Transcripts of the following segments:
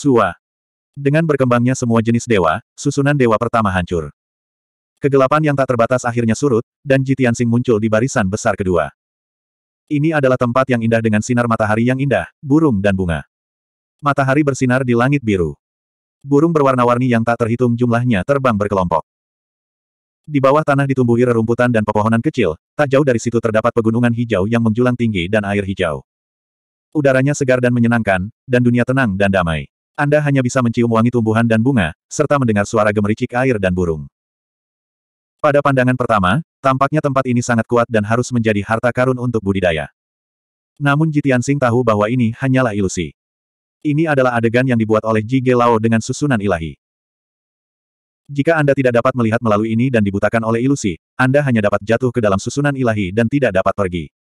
Sua. Dengan berkembangnya semua jenis dewa, susunan dewa pertama hancur. Kegelapan yang tak terbatas akhirnya surut, dan Jitiansing muncul di barisan besar kedua. Ini adalah tempat yang indah dengan sinar matahari yang indah, burung dan bunga. Matahari bersinar di langit biru. Burung berwarna-warni yang tak terhitung jumlahnya terbang berkelompok. Di bawah tanah ditumbuhi rerumputan dan pepohonan kecil, tak jauh dari situ terdapat pegunungan hijau yang menjulang tinggi dan air hijau. Udaranya segar dan menyenangkan, dan dunia tenang dan damai. Anda hanya bisa mencium wangi tumbuhan dan bunga, serta mendengar suara gemericik air dan burung. Pada pandangan pertama, tampaknya tempat ini sangat kuat dan harus menjadi harta karun untuk budidaya. Namun Jitiansing tahu bahwa ini hanyalah ilusi. Ini adalah adegan yang dibuat oleh Jige Lao dengan susunan ilahi. Jika Anda tidak dapat melihat melalui ini dan dibutakan oleh ilusi, Anda hanya dapat jatuh ke dalam susunan ilahi dan tidak dapat pergi.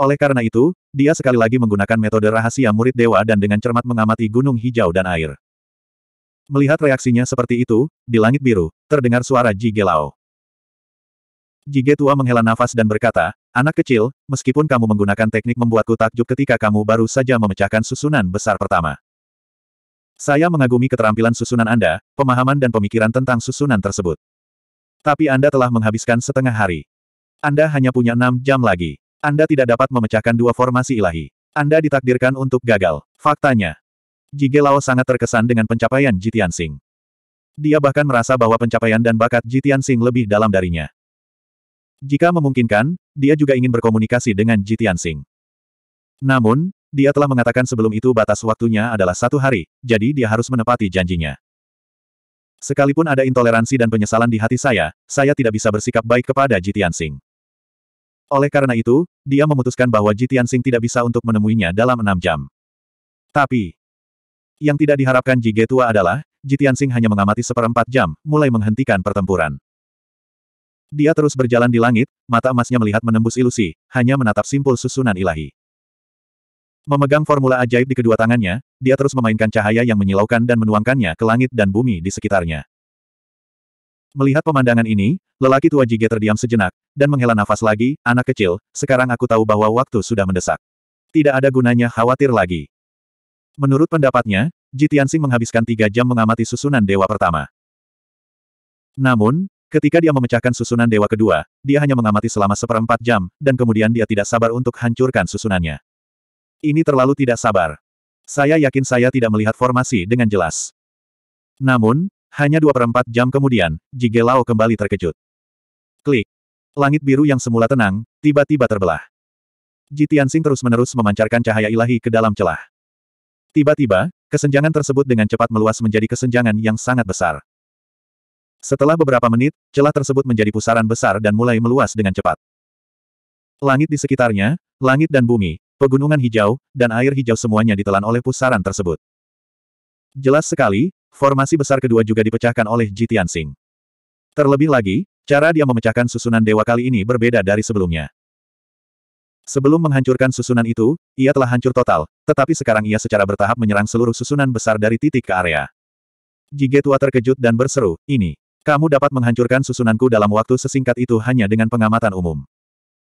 Oleh karena itu, dia sekali lagi menggunakan metode rahasia murid dewa dan dengan cermat mengamati gunung hijau dan air. Melihat reaksinya seperti itu, di langit biru, terdengar suara Jige Lao. Jige tua menghela nafas dan berkata, anak kecil, meskipun kamu menggunakan teknik membuatku takjub ketika kamu baru saja memecahkan susunan besar pertama. Saya mengagumi keterampilan susunan Anda, pemahaman dan pemikiran tentang susunan tersebut. Tapi Anda telah menghabiskan setengah hari. Anda hanya punya enam jam lagi. Anda tidak dapat memecahkan dua formasi ilahi. Anda ditakdirkan untuk gagal. Faktanya. Jige Lao sangat terkesan dengan pencapaian Jitian Sing. Dia bahkan merasa bahwa pencapaian dan bakat Jitian Sing lebih dalam darinya. Jika memungkinkan, dia juga ingin berkomunikasi dengan Jitian Sing. Namun, dia telah mengatakan sebelum itu batas waktunya adalah satu hari, jadi dia harus menepati janjinya. Sekalipun ada intoleransi dan penyesalan di hati saya, saya tidak bisa bersikap baik kepada Jitian Sing. Oleh karena itu, dia memutuskan bahwa Jitian Sing tidak bisa untuk menemuinya dalam enam jam. Tapi, yang tidak diharapkan Jige Tua adalah, Jitian Sing hanya mengamati seperempat jam, mulai menghentikan pertempuran. Dia terus berjalan di langit, mata emasnya melihat menembus ilusi, hanya menatap simpul susunan ilahi. Memegang formula ajaib di kedua tangannya, dia terus memainkan cahaya yang menyilaukan dan menuangkannya ke langit dan bumi di sekitarnya. Melihat pemandangan ini, lelaki tua Jige terdiam sejenak, dan menghela nafas lagi, anak kecil, sekarang aku tahu bahwa waktu sudah mendesak. Tidak ada gunanya khawatir lagi. Menurut pendapatnya, Jitiansing menghabiskan tiga jam mengamati susunan dewa pertama. Namun, ketika dia memecahkan susunan dewa kedua, dia hanya mengamati selama seperempat jam, dan kemudian dia tidak sabar untuk hancurkan susunannya. Ini terlalu tidak sabar. Saya yakin saya tidak melihat formasi dengan jelas. Namun, hanya dua perempat jam kemudian, Jige Lao kembali terkejut. Klik. Langit biru yang semula tenang, tiba-tiba terbelah. Jitiansing terus-menerus memancarkan cahaya ilahi ke dalam celah. Tiba-tiba, kesenjangan tersebut dengan cepat meluas menjadi kesenjangan yang sangat besar. Setelah beberapa menit, celah tersebut menjadi pusaran besar dan mulai meluas dengan cepat. Langit di sekitarnya, langit dan bumi, pegunungan hijau, dan air hijau semuanya ditelan oleh pusaran tersebut. Jelas sekali, formasi besar kedua juga dipecahkan oleh Jitian Sing. Terlebih lagi, cara dia memecahkan susunan dewa kali ini berbeda dari sebelumnya. Sebelum menghancurkan susunan itu, ia telah hancur total, tetapi sekarang ia secara bertahap menyerang seluruh susunan besar dari titik ke area. Jige tua terkejut dan berseru, ini. Kamu dapat menghancurkan susunanku dalam waktu sesingkat itu hanya dengan pengamatan umum.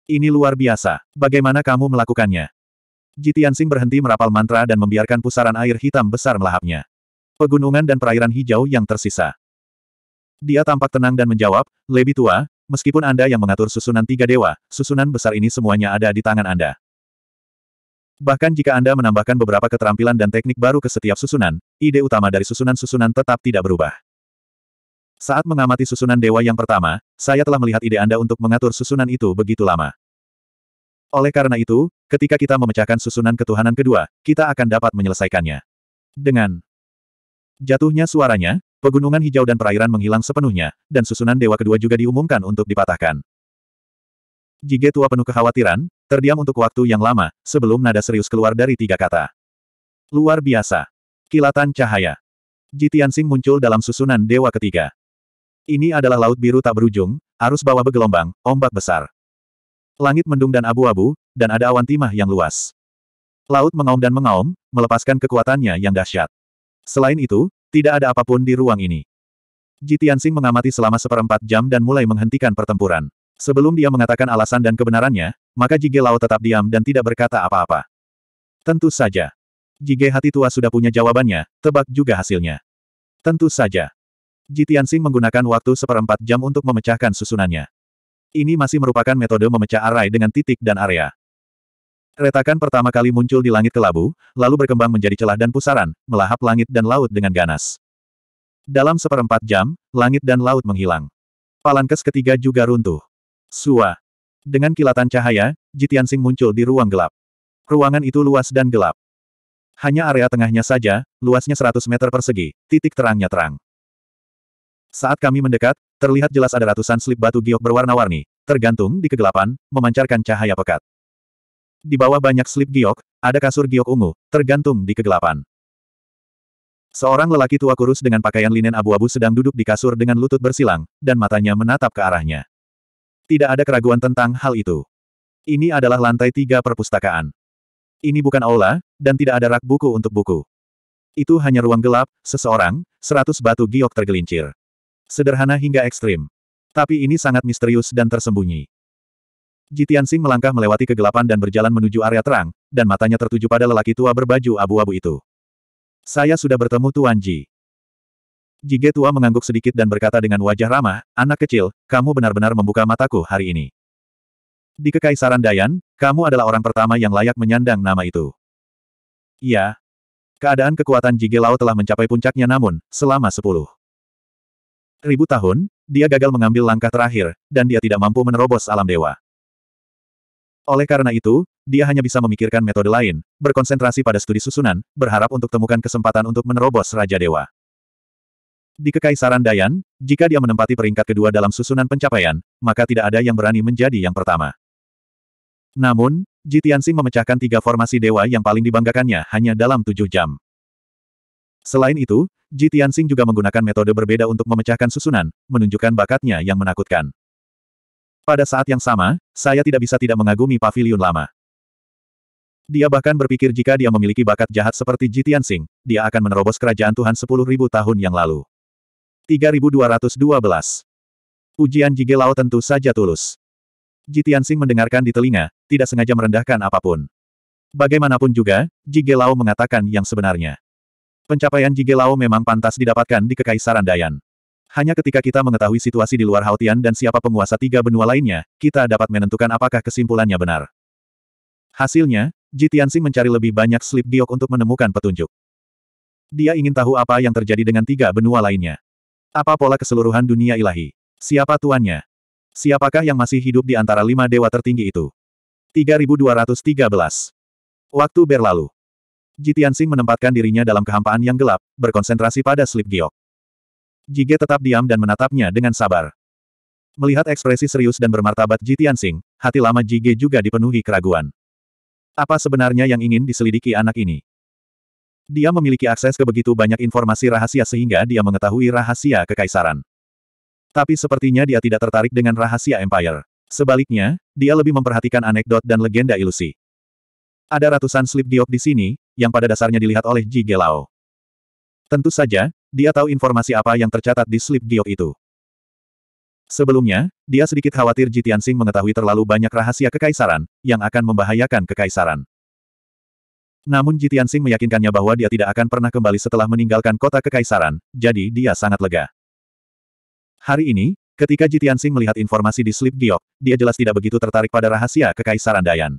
Ini luar biasa. Bagaimana kamu melakukannya? Jitiansing berhenti merapal mantra dan membiarkan pusaran air hitam besar melahapnya. Pegunungan dan perairan hijau yang tersisa. Dia tampak tenang dan menjawab, lebih tua, meskipun Anda yang mengatur susunan tiga dewa, susunan besar ini semuanya ada di tangan Anda. Bahkan jika Anda menambahkan beberapa keterampilan dan teknik baru ke setiap susunan, ide utama dari susunan-susunan tetap tidak berubah. Saat mengamati susunan dewa yang pertama, saya telah melihat ide Anda untuk mengatur susunan itu begitu lama. Oleh karena itu, ketika kita memecahkan susunan ketuhanan kedua, kita akan dapat menyelesaikannya. Dengan jatuhnya suaranya, pegunungan hijau dan perairan menghilang sepenuhnya, dan susunan dewa kedua juga diumumkan untuk dipatahkan. Jige tua penuh kekhawatiran, terdiam untuk waktu yang lama, sebelum nada serius keluar dari tiga kata. Luar biasa. Kilatan cahaya. Jitiansing muncul dalam susunan dewa ketiga. Ini adalah laut biru tak berujung, arus bawah bergelombang, ombak besar. Langit mendung dan abu-abu, dan ada awan timah yang luas. Laut mengaum dan mengaum, melepaskan kekuatannya yang dahsyat. Selain itu, tidak ada apa pun di ruang ini. Jitiansing mengamati selama seperempat jam dan mulai menghentikan pertempuran. Sebelum dia mengatakan alasan dan kebenarannya, maka Jige Lao tetap diam dan tidak berkata apa-apa. Tentu saja. Jige hati tua sudah punya jawabannya, tebak juga hasilnya. Tentu saja. Jitiansing menggunakan waktu seperempat jam untuk memecahkan susunannya. Ini masih merupakan metode memecah arai dengan titik dan area. Retakan pertama kali muncul di langit kelabu, lalu berkembang menjadi celah dan pusaran, melahap langit dan laut dengan ganas. Dalam seperempat jam, langit dan laut menghilang. Palankes ketiga juga runtuh. Sua. Dengan kilatan cahaya, Jitiansing muncul di ruang gelap. Ruangan itu luas dan gelap. Hanya area tengahnya saja, luasnya 100 meter persegi, titik terangnya terang. Saat kami mendekat, terlihat jelas ada ratusan slip batu giok berwarna-warni, tergantung di kegelapan, memancarkan cahaya pekat. Di bawah banyak slip giok, ada kasur giok ungu, tergantung di kegelapan. Seorang lelaki tua kurus dengan pakaian linen abu-abu sedang duduk di kasur dengan lutut bersilang, dan matanya menatap ke arahnya. Tidak ada keraguan tentang hal itu. Ini adalah lantai tiga perpustakaan. Ini bukan aula, dan tidak ada rak buku untuk buku. Itu hanya ruang gelap, seseorang, seratus batu giok tergelincir. Sederhana hingga ekstrim. Tapi ini sangat misterius dan tersembunyi. Jitiansing melangkah melewati kegelapan dan berjalan menuju area terang, dan matanya tertuju pada lelaki tua berbaju abu-abu itu. Saya sudah bertemu Tuan Ji. Jige tua mengangguk sedikit dan berkata dengan wajah ramah, anak kecil, kamu benar-benar membuka mataku hari ini. Di Kekaisaran Dayan, kamu adalah orang pertama yang layak menyandang nama itu. Iya. Keadaan kekuatan Jige Lao telah mencapai puncaknya namun, selama sepuluh ribu tahun, dia gagal mengambil langkah terakhir, dan dia tidak mampu menerobos alam dewa. Oleh karena itu, dia hanya bisa memikirkan metode lain, berkonsentrasi pada studi susunan, berharap untuk temukan kesempatan untuk menerobos Raja Dewa. Di Kekaisaran Dayan, jika dia menempati peringkat kedua dalam susunan pencapaian, maka tidak ada yang berani menjadi yang pertama. Namun, Jitiansing memecahkan tiga formasi dewa yang paling dibanggakannya hanya dalam tujuh jam. Selain itu, Ji Tianxing juga menggunakan metode berbeda untuk memecahkan susunan, menunjukkan bakatnya yang menakutkan. Pada saat yang sama, saya tidak bisa tidak mengagumi pavilion lama. Dia bahkan berpikir jika dia memiliki bakat jahat seperti Ji Tianxing, dia akan menerobos kerajaan Tuhan 10.000 tahun yang lalu. 3212 Ujian Jige Lao tentu saja tulus. Ji Tianxing mendengarkan di telinga, tidak sengaja merendahkan apa pun. Bagaimanapun juga, Jige Lao mengatakan yang sebenarnya. Pencapaian Jige Lao memang pantas didapatkan di Kekaisaran Dayan. Hanya ketika kita mengetahui situasi di luar Hautian dan siapa penguasa tiga benua lainnya, kita dapat menentukan apakah kesimpulannya benar. Hasilnya, Ji mencari lebih banyak slip giok untuk menemukan petunjuk. Dia ingin tahu apa yang terjadi dengan tiga benua lainnya. Apa pola keseluruhan dunia ilahi? Siapa tuannya? Siapakah yang masih hidup di antara lima dewa tertinggi itu? 3213. Waktu berlalu. Jitiansing menempatkan dirinya dalam kehampaan yang gelap, berkonsentrasi pada slip giok. Jige tetap diam dan menatapnya dengan sabar. Melihat ekspresi serius dan bermartabat Jitiansing, hati lama Jige juga dipenuhi keraguan. Apa sebenarnya yang ingin diselidiki anak ini? Dia memiliki akses ke begitu banyak informasi rahasia sehingga dia mengetahui rahasia kekaisaran. Tapi sepertinya dia tidak tertarik dengan rahasia Empire. Sebaliknya, dia lebih memperhatikan anekdot dan legenda ilusi. Ada ratusan slip giok di sini, yang pada dasarnya dilihat oleh Ji Gelao. Tentu saja, dia tahu informasi apa yang tercatat di slip giok itu. Sebelumnya, dia sedikit khawatir Ji Tianxing mengetahui terlalu banyak rahasia kekaisaran, yang akan membahayakan kekaisaran. Namun Ji Tianxing meyakinkannya bahwa dia tidak akan pernah kembali setelah meninggalkan kota kekaisaran, jadi dia sangat lega. Hari ini, ketika Ji Tianxing melihat informasi di slip giok, dia jelas tidak begitu tertarik pada rahasia kekaisaran Dayan.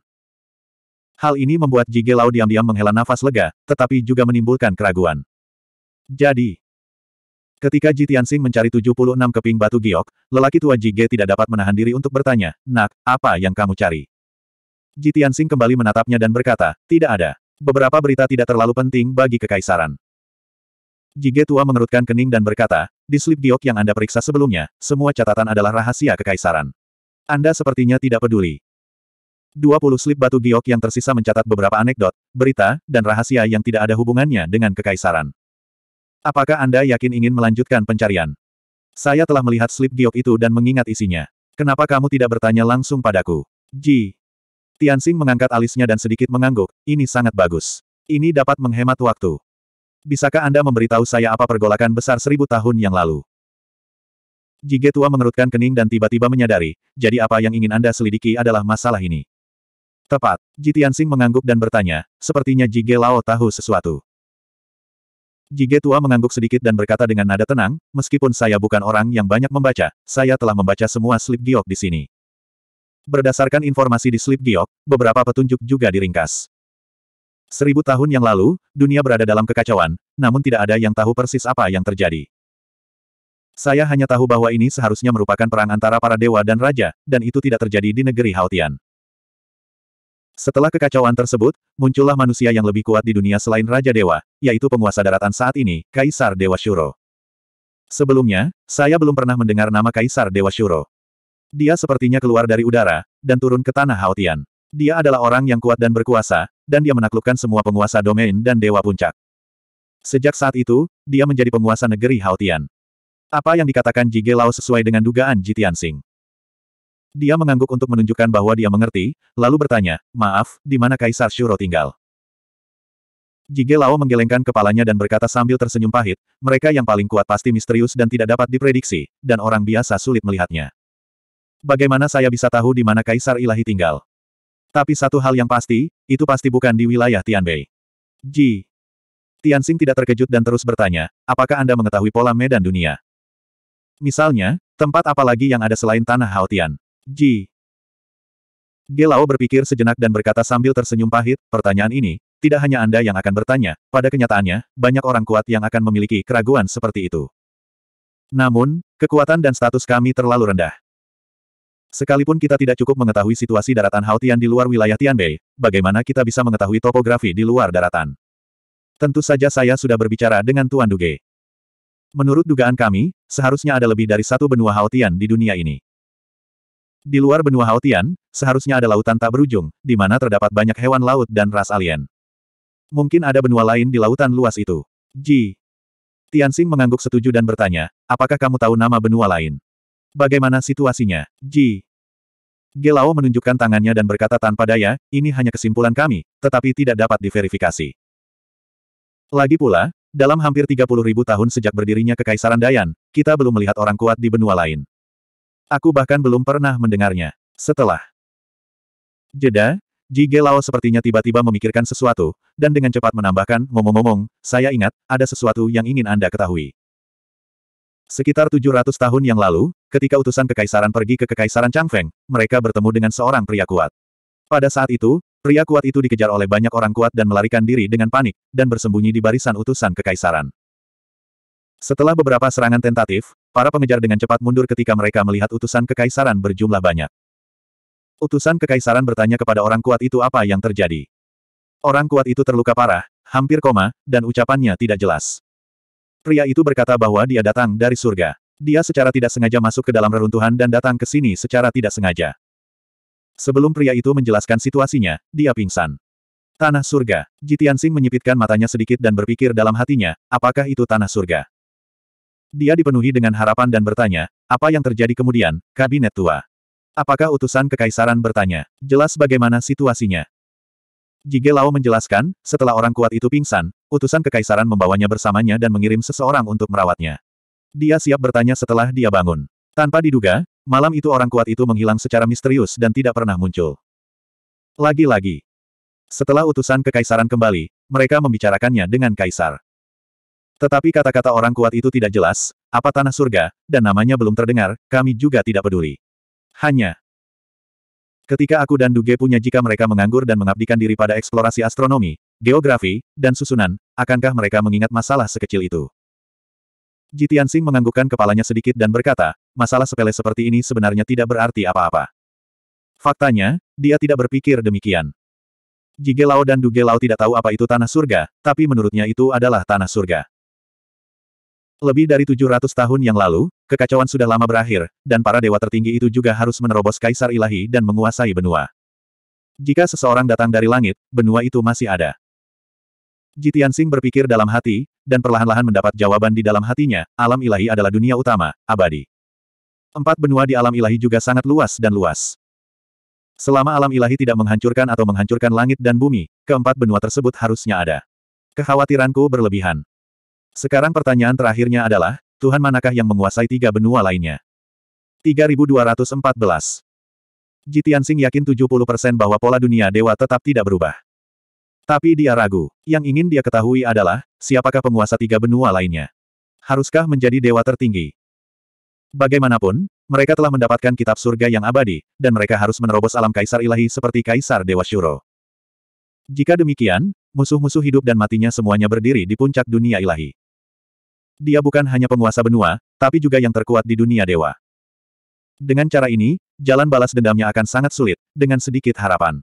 Hal ini membuat Jige Lau diam-diam menghela nafas lega, tetapi juga menimbulkan keraguan. Jadi, ketika Ji Tianxing mencari 76 keping batu giok, lelaki tua Jige tidak dapat menahan diri untuk bertanya, Nak, apa yang kamu cari? Ji Tianxing kembali menatapnya dan berkata, tidak ada. Beberapa berita tidak terlalu penting bagi kekaisaran. Jige tua mengerutkan kening dan berkata, di slip giok yang Anda periksa sebelumnya, semua catatan adalah rahasia kekaisaran. Anda sepertinya tidak peduli. 20 slip batu giok yang tersisa mencatat beberapa anekdot, berita, dan rahasia yang tidak ada hubungannya dengan kekaisaran. Apakah Anda yakin ingin melanjutkan pencarian? Saya telah melihat slip giok itu dan mengingat isinya. Kenapa kamu tidak bertanya langsung padaku? Ji. Tianxing mengangkat alisnya dan sedikit mengangguk, ini sangat bagus. Ini dapat menghemat waktu. Bisakah Anda memberitahu saya apa pergolakan besar seribu tahun yang lalu? Jige tua mengerutkan kening dan tiba-tiba menyadari, jadi apa yang ingin Anda selidiki adalah masalah ini. Tepat. Jitiansing mengangguk dan bertanya, sepertinya Jige Lao tahu sesuatu. Jige tua mengangguk sedikit dan berkata dengan nada tenang, meskipun saya bukan orang yang banyak membaca, saya telah membaca semua slip giok di sini. Berdasarkan informasi di slip giok, beberapa petunjuk juga diringkas. Seribu tahun yang lalu, dunia berada dalam kekacauan, namun tidak ada yang tahu persis apa yang terjadi. Saya hanya tahu bahwa ini seharusnya merupakan perang antara para dewa dan raja, dan itu tidak terjadi di negeri Haotian. Setelah kekacauan tersebut, muncullah manusia yang lebih kuat di dunia selain Raja Dewa, yaitu penguasa daratan saat ini, Kaisar Dewa Shuro. Sebelumnya, saya belum pernah mendengar nama Kaisar Dewa Shuro. Dia sepertinya keluar dari udara, dan turun ke tanah Haotian. Dia adalah orang yang kuat dan berkuasa, dan dia menaklukkan semua penguasa domain dan Dewa Puncak. Sejak saat itu, dia menjadi penguasa negeri Haotian. Apa yang dikatakan Jige Lao sesuai dengan dugaan Jitian Sing. Dia mengangguk untuk menunjukkan bahwa dia mengerti, lalu bertanya, maaf, di mana Kaisar Shuro tinggal? Jige Lao menggelengkan kepalanya dan berkata sambil tersenyum pahit, mereka yang paling kuat pasti misterius dan tidak dapat diprediksi, dan orang biasa sulit melihatnya. Bagaimana saya bisa tahu di mana Kaisar Ilahi tinggal? Tapi satu hal yang pasti, itu pasti bukan di wilayah Tianbei. Ji. Tianxing tidak terkejut dan terus bertanya, apakah Anda mengetahui pola medan dunia? Misalnya, tempat apa lagi yang ada selain tanah Haotian? Ji. Gelao berpikir sejenak dan berkata sambil tersenyum pahit, pertanyaan ini, tidak hanya Anda yang akan bertanya, pada kenyataannya, banyak orang kuat yang akan memiliki keraguan seperti itu. Namun, kekuatan dan status kami terlalu rendah. Sekalipun kita tidak cukup mengetahui situasi daratan Haotian di luar wilayah Tianbei, bagaimana kita bisa mengetahui topografi di luar daratan? Tentu saja saya sudah berbicara dengan Tuan Duge. Menurut dugaan kami, seharusnya ada lebih dari satu benua Haotian di dunia ini. Di luar benua Haotian, seharusnya ada lautan tak berujung, di mana terdapat banyak hewan laut dan ras alien. Mungkin ada benua lain di lautan luas itu. Ji. Tianxing mengangguk setuju dan bertanya, apakah kamu tahu nama benua lain? Bagaimana situasinya, Ji? Gelao menunjukkan tangannya dan berkata tanpa daya, ini hanya kesimpulan kami, tetapi tidak dapat diverifikasi. Lagi pula, dalam hampir 30 ribu tahun sejak berdirinya Kekaisaran Dayan, kita belum melihat orang kuat di benua lain. Aku bahkan belum pernah mendengarnya. Setelah jeda, Ji Gelao sepertinya tiba-tiba memikirkan sesuatu, dan dengan cepat menambahkan, ngomong-ngomong, saya ingat, ada sesuatu yang ingin Anda ketahui. Sekitar 700 tahun yang lalu, ketika utusan kekaisaran pergi ke kekaisaran Changfeng, mereka bertemu dengan seorang pria kuat. Pada saat itu, pria kuat itu dikejar oleh banyak orang kuat dan melarikan diri dengan panik, dan bersembunyi di barisan utusan kekaisaran. Setelah beberapa serangan tentatif, Para pengejar dengan cepat mundur ketika mereka melihat utusan kekaisaran berjumlah banyak. Utusan kekaisaran bertanya kepada orang kuat itu apa yang terjadi. Orang kuat itu terluka parah, hampir koma, dan ucapannya tidak jelas. Pria itu berkata bahwa dia datang dari surga. Dia secara tidak sengaja masuk ke dalam reruntuhan dan datang ke sini secara tidak sengaja. Sebelum pria itu menjelaskan situasinya, dia pingsan. Tanah surga. Jitiansing menyipitkan matanya sedikit dan berpikir dalam hatinya, apakah itu tanah surga? Dia dipenuhi dengan harapan dan bertanya, apa yang terjadi kemudian, kabinet tua? Apakah utusan kekaisaran bertanya? Jelas bagaimana situasinya. Jige Lao menjelaskan, setelah orang kuat itu pingsan, utusan kekaisaran membawanya bersamanya dan mengirim seseorang untuk merawatnya. Dia siap bertanya setelah dia bangun. Tanpa diduga, malam itu orang kuat itu menghilang secara misterius dan tidak pernah muncul. Lagi-lagi. Setelah utusan kekaisaran kembali, mereka membicarakannya dengan kaisar. Tetapi kata-kata orang kuat itu tidak jelas, apa tanah surga, dan namanya belum terdengar, kami juga tidak peduli. Hanya ketika aku dan Duge punya jika mereka menganggur dan mengabdikan diri pada eksplorasi astronomi, geografi, dan susunan, akankah mereka mengingat masalah sekecil itu? Jitiansing menganggukkan kepalanya sedikit dan berkata, masalah sepele seperti ini sebenarnya tidak berarti apa-apa. Faktanya, dia tidak berpikir demikian. Jige Lao dan Duge Lao tidak tahu apa itu tanah surga, tapi menurutnya itu adalah tanah surga. Lebih dari 700 tahun yang lalu, kekacauan sudah lama berakhir, dan para dewa tertinggi itu juga harus menerobos kaisar ilahi dan menguasai benua. Jika seseorang datang dari langit, benua itu masih ada. Jitiansing berpikir dalam hati, dan perlahan-lahan mendapat jawaban di dalam hatinya, alam ilahi adalah dunia utama, abadi. Empat benua di alam ilahi juga sangat luas dan luas. Selama alam ilahi tidak menghancurkan atau menghancurkan langit dan bumi, keempat benua tersebut harusnya ada. Kekhawatiranku berlebihan. Sekarang pertanyaan terakhirnya adalah, Tuhan manakah yang menguasai tiga benua lainnya? 3214. Jitiansing yakin 70% bahwa pola dunia dewa tetap tidak berubah. Tapi dia ragu. Yang ingin dia ketahui adalah, siapakah penguasa tiga benua lainnya? Haruskah menjadi dewa tertinggi? Bagaimanapun, mereka telah mendapatkan kitab surga yang abadi, dan mereka harus menerobos alam kaisar ilahi seperti kaisar Dewa Shuro. Jika demikian, musuh-musuh hidup dan matinya semuanya berdiri di puncak dunia ilahi. Dia bukan hanya penguasa benua, tapi juga yang terkuat di dunia dewa. Dengan cara ini, jalan balas dendamnya akan sangat sulit, dengan sedikit harapan.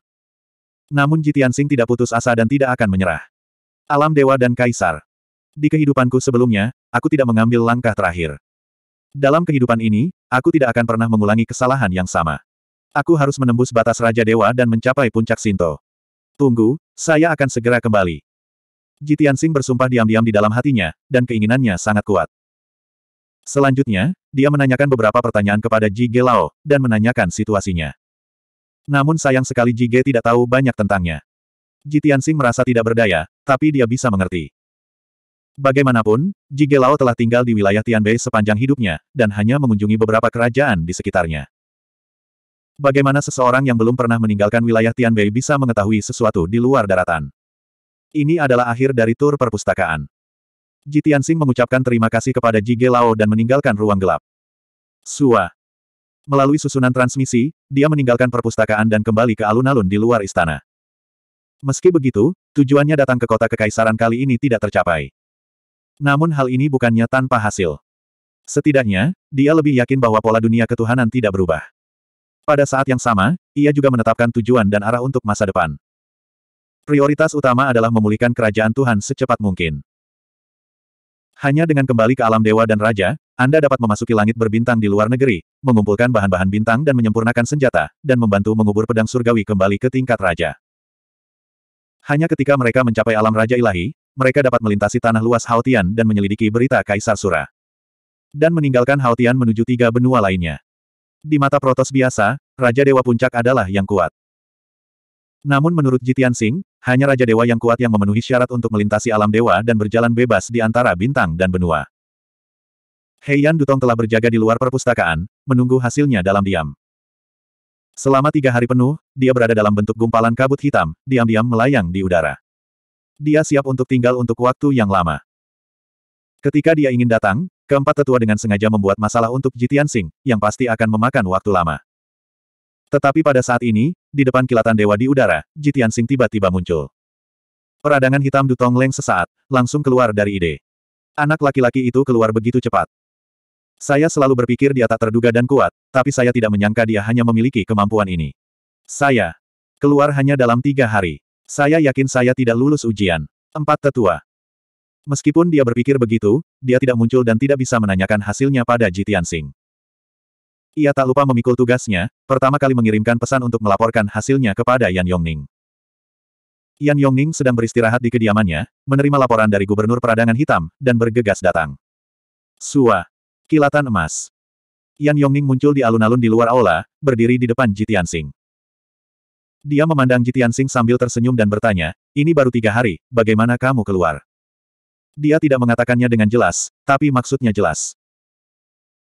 Namun Jitiansing tidak putus asa dan tidak akan menyerah. Alam dewa dan kaisar. Di kehidupanku sebelumnya, aku tidak mengambil langkah terakhir. Dalam kehidupan ini, aku tidak akan pernah mengulangi kesalahan yang sama. Aku harus menembus batas Raja Dewa dan mencapai puncak Sinto. Tunggu, saya akan segera kembali. Jitiansing bersumpah diam-diam di dalam hatinya, dan keinginannya sangat kuat. Selanjutnya, dia menanyakan beberapa pertanyaan kepada Jige Lao, dan menanyakan situasinya. Namun sayang sekali Jige tidak tahu banyak tentangnya. Jitiansing merasa tidak berdaya, tapi dia bisa mengerti. Bagaimanapun, Jige Lao telah tinggal di wilayah Tianbei sepanjang hidupnya, dan hanya mengunjungi beberapa kerajaan di sekitarnya. Bagaimana seseorang yang belum pernah meninggalkan wilayah Tianbei bisa mengetahui sesuatu di luar daratan? Ini adalah akhir dari tur perpustakaan. Jitiansing mengucapkan terima kasih kepada Jige Lao dan meninggalkan ruang gelap. Sua. Melalui susunan transmisi, dia meninggalkan perpustakaan dan kembali ke alun-alun di luar istana. Meski begitu, tujuannya datang ke kota kekaisaran kali ini tidak tercapai. Namun hal ini bukannya tanpa hasil. Setidaknya, dia lebih yakin bahwa pola dunia ketuhanan tidak berubah. Pada saat yang sama, ia juga menetapkan tujuan dan arah untuk masa depan. Prioritas utama adalah memulihkan kerajaan Tuhan secepat mungkin. Hanya dengan kembali ke alam dewa dan raja, Anda dapat memasuki langit berbintang di luar negeri, mengumpulkan bahan-bahan bintang dan menyempurnakan senjata, dan membantu mengubur pedang surgawi kembali ke tingkat raja. Hanya ketika mereka mencapai alam raja ilahi, mereka dapat melintasi tanah luas Haotian dan menyelidiki berita Kaisar Sura. Dan meninggalkan Haotian menuju tiga benua lainnya. Di mata Protos biasa, Raja Dewa Puncak adalah yang kuat. Namun menurut Jitian Sing, hanya Raja Dewa yang kuat yang memenuhi syarat untuk melintasi alam dewa dan berjalan bebas di antara bintang dan benua. Heian Dutong telah berjaga di luar perpustakaan, menunggu hasilnya dalam diam. Selama tiga hari penuh, dia berada dalam bentuk gumpalan kabut hitam, diam-diam melayang di udara. Dia siap untuk tinggal untuk waktu yang lama. Ketika dia ingin datang, keempat tetua dengan sengaja membuat masalah untuk Jitian Sing, yang pasti akan memakan waktu lama. Tetapi pada saat ini, di depan kilatan dewa di udara, Jitian Sing tiba-tiba muncul. Peradangan hitam Dutong Leng sesaat, langsung keluar dari ide. Anak laki-laki itu keluar begitu cepat. Saya selalu berpikir dia tak terduga dan kuat, tapi saya tidak menyangka dia hanya memiliki kemampuan ini. Saya keluar hanya dalam tiga hari. Saya yakin saya tidak lulus ujian. Empat tetua. Meskipun dia berpikir begitu, dia tidak muncul dan tidak bisa menanyakan hasilnya pada Jitian Sing. Ia tak lupa memikul tugasnya, pertama kali mengirimkan pesan untuk melaporkan hasilnya kepada Yan Yongning. Yan Yongning sedang beristirahat di kediamannya, menerima laporan dari Gubernur Peradangan Hitam, dan bergegas datang. Sua. Kilatan emas. Yan Yongning muncul di alun-alun di luar aula, berdiri di depan Jitian Sing. Dia memandang Jitian Sing sambil tersenyum dan bertanya, ini baru tiga hari, bagaimana kamu keluar? Dia tidak mengatakannya dengan jelas, tapi maksudnya jelas.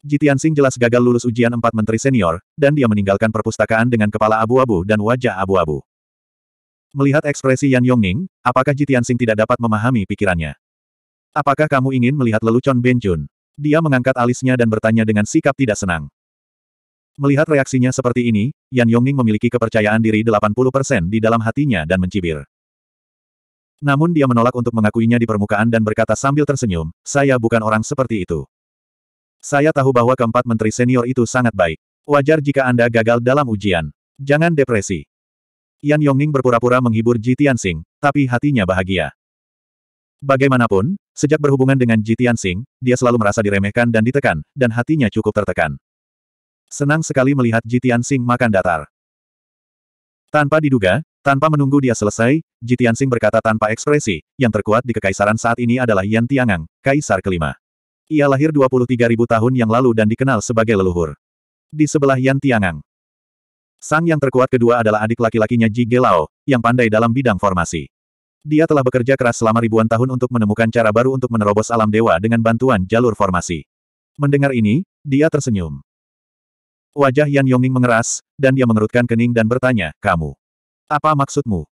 Jitian Sing jelas gagal lulus ujian empat menteri senior, dan dia meninggalkan perpustakaan dengan kepala abu-abu dan wajah abu-abu. Melihat ekspresi Yan Yongning, apakah Jitian Sing tidak dapat memahami pikirannya? Apakah kamu ingin melihat lelucon Benjun? Dia mengangkat alisnya dan bertanya dengan sikap tidak senang. Melihat reaksinya seperti ini, Yan Yongning memiliki kepercayaan diri 80% di dalam hatinya dan mencibir. Namun dia menolak untuk mengakuinya di permukaan dan berkata sambil tersenyum, saya bukan orang seperti itu. Saya tahu bahwa keempat menteri senior itu sangat baik. Wajar jika Anda gagal dalam ujian. Jangan depresi. Yan Yongning berpura-pura menghibur Ji Tianxing, tapi hatinya bahagia. Bagaimanapun, sejak berhubungan dengan Ji Tianxing, dia selalu merasa diremehkan dan ditekan, dan hatinya cukup tertekan. Senang sekali melihat Jitian Sing makan datar. Tanpa diduga, tanpa menunggu dia selesai, Jitian Sing berkata tanpa ekspresi, yang terkuat di kekaisaran saat ini adalah Yan Tiangang, kaisar kelima. Ia lahir 23.000 tahun yang lalu dan dikenal sebagai leluhur. Di sebelah Yan Tiangang. Sang yang terkuat kedua adalah adik laki-lakinya Ji Gelao, yang pandai dalam bidang formasi. Dia telah bekerja keras selama ribuan tahun untuk menemukan cara baru untuk menerobos alam dewa dengan bantuan jalur formasi. Mendengar ini, dia tersenyum. Wajah Yan Yongning mengeras, dan dia mengerutkan kening dan bertanya, kamu. Apa maksudmu?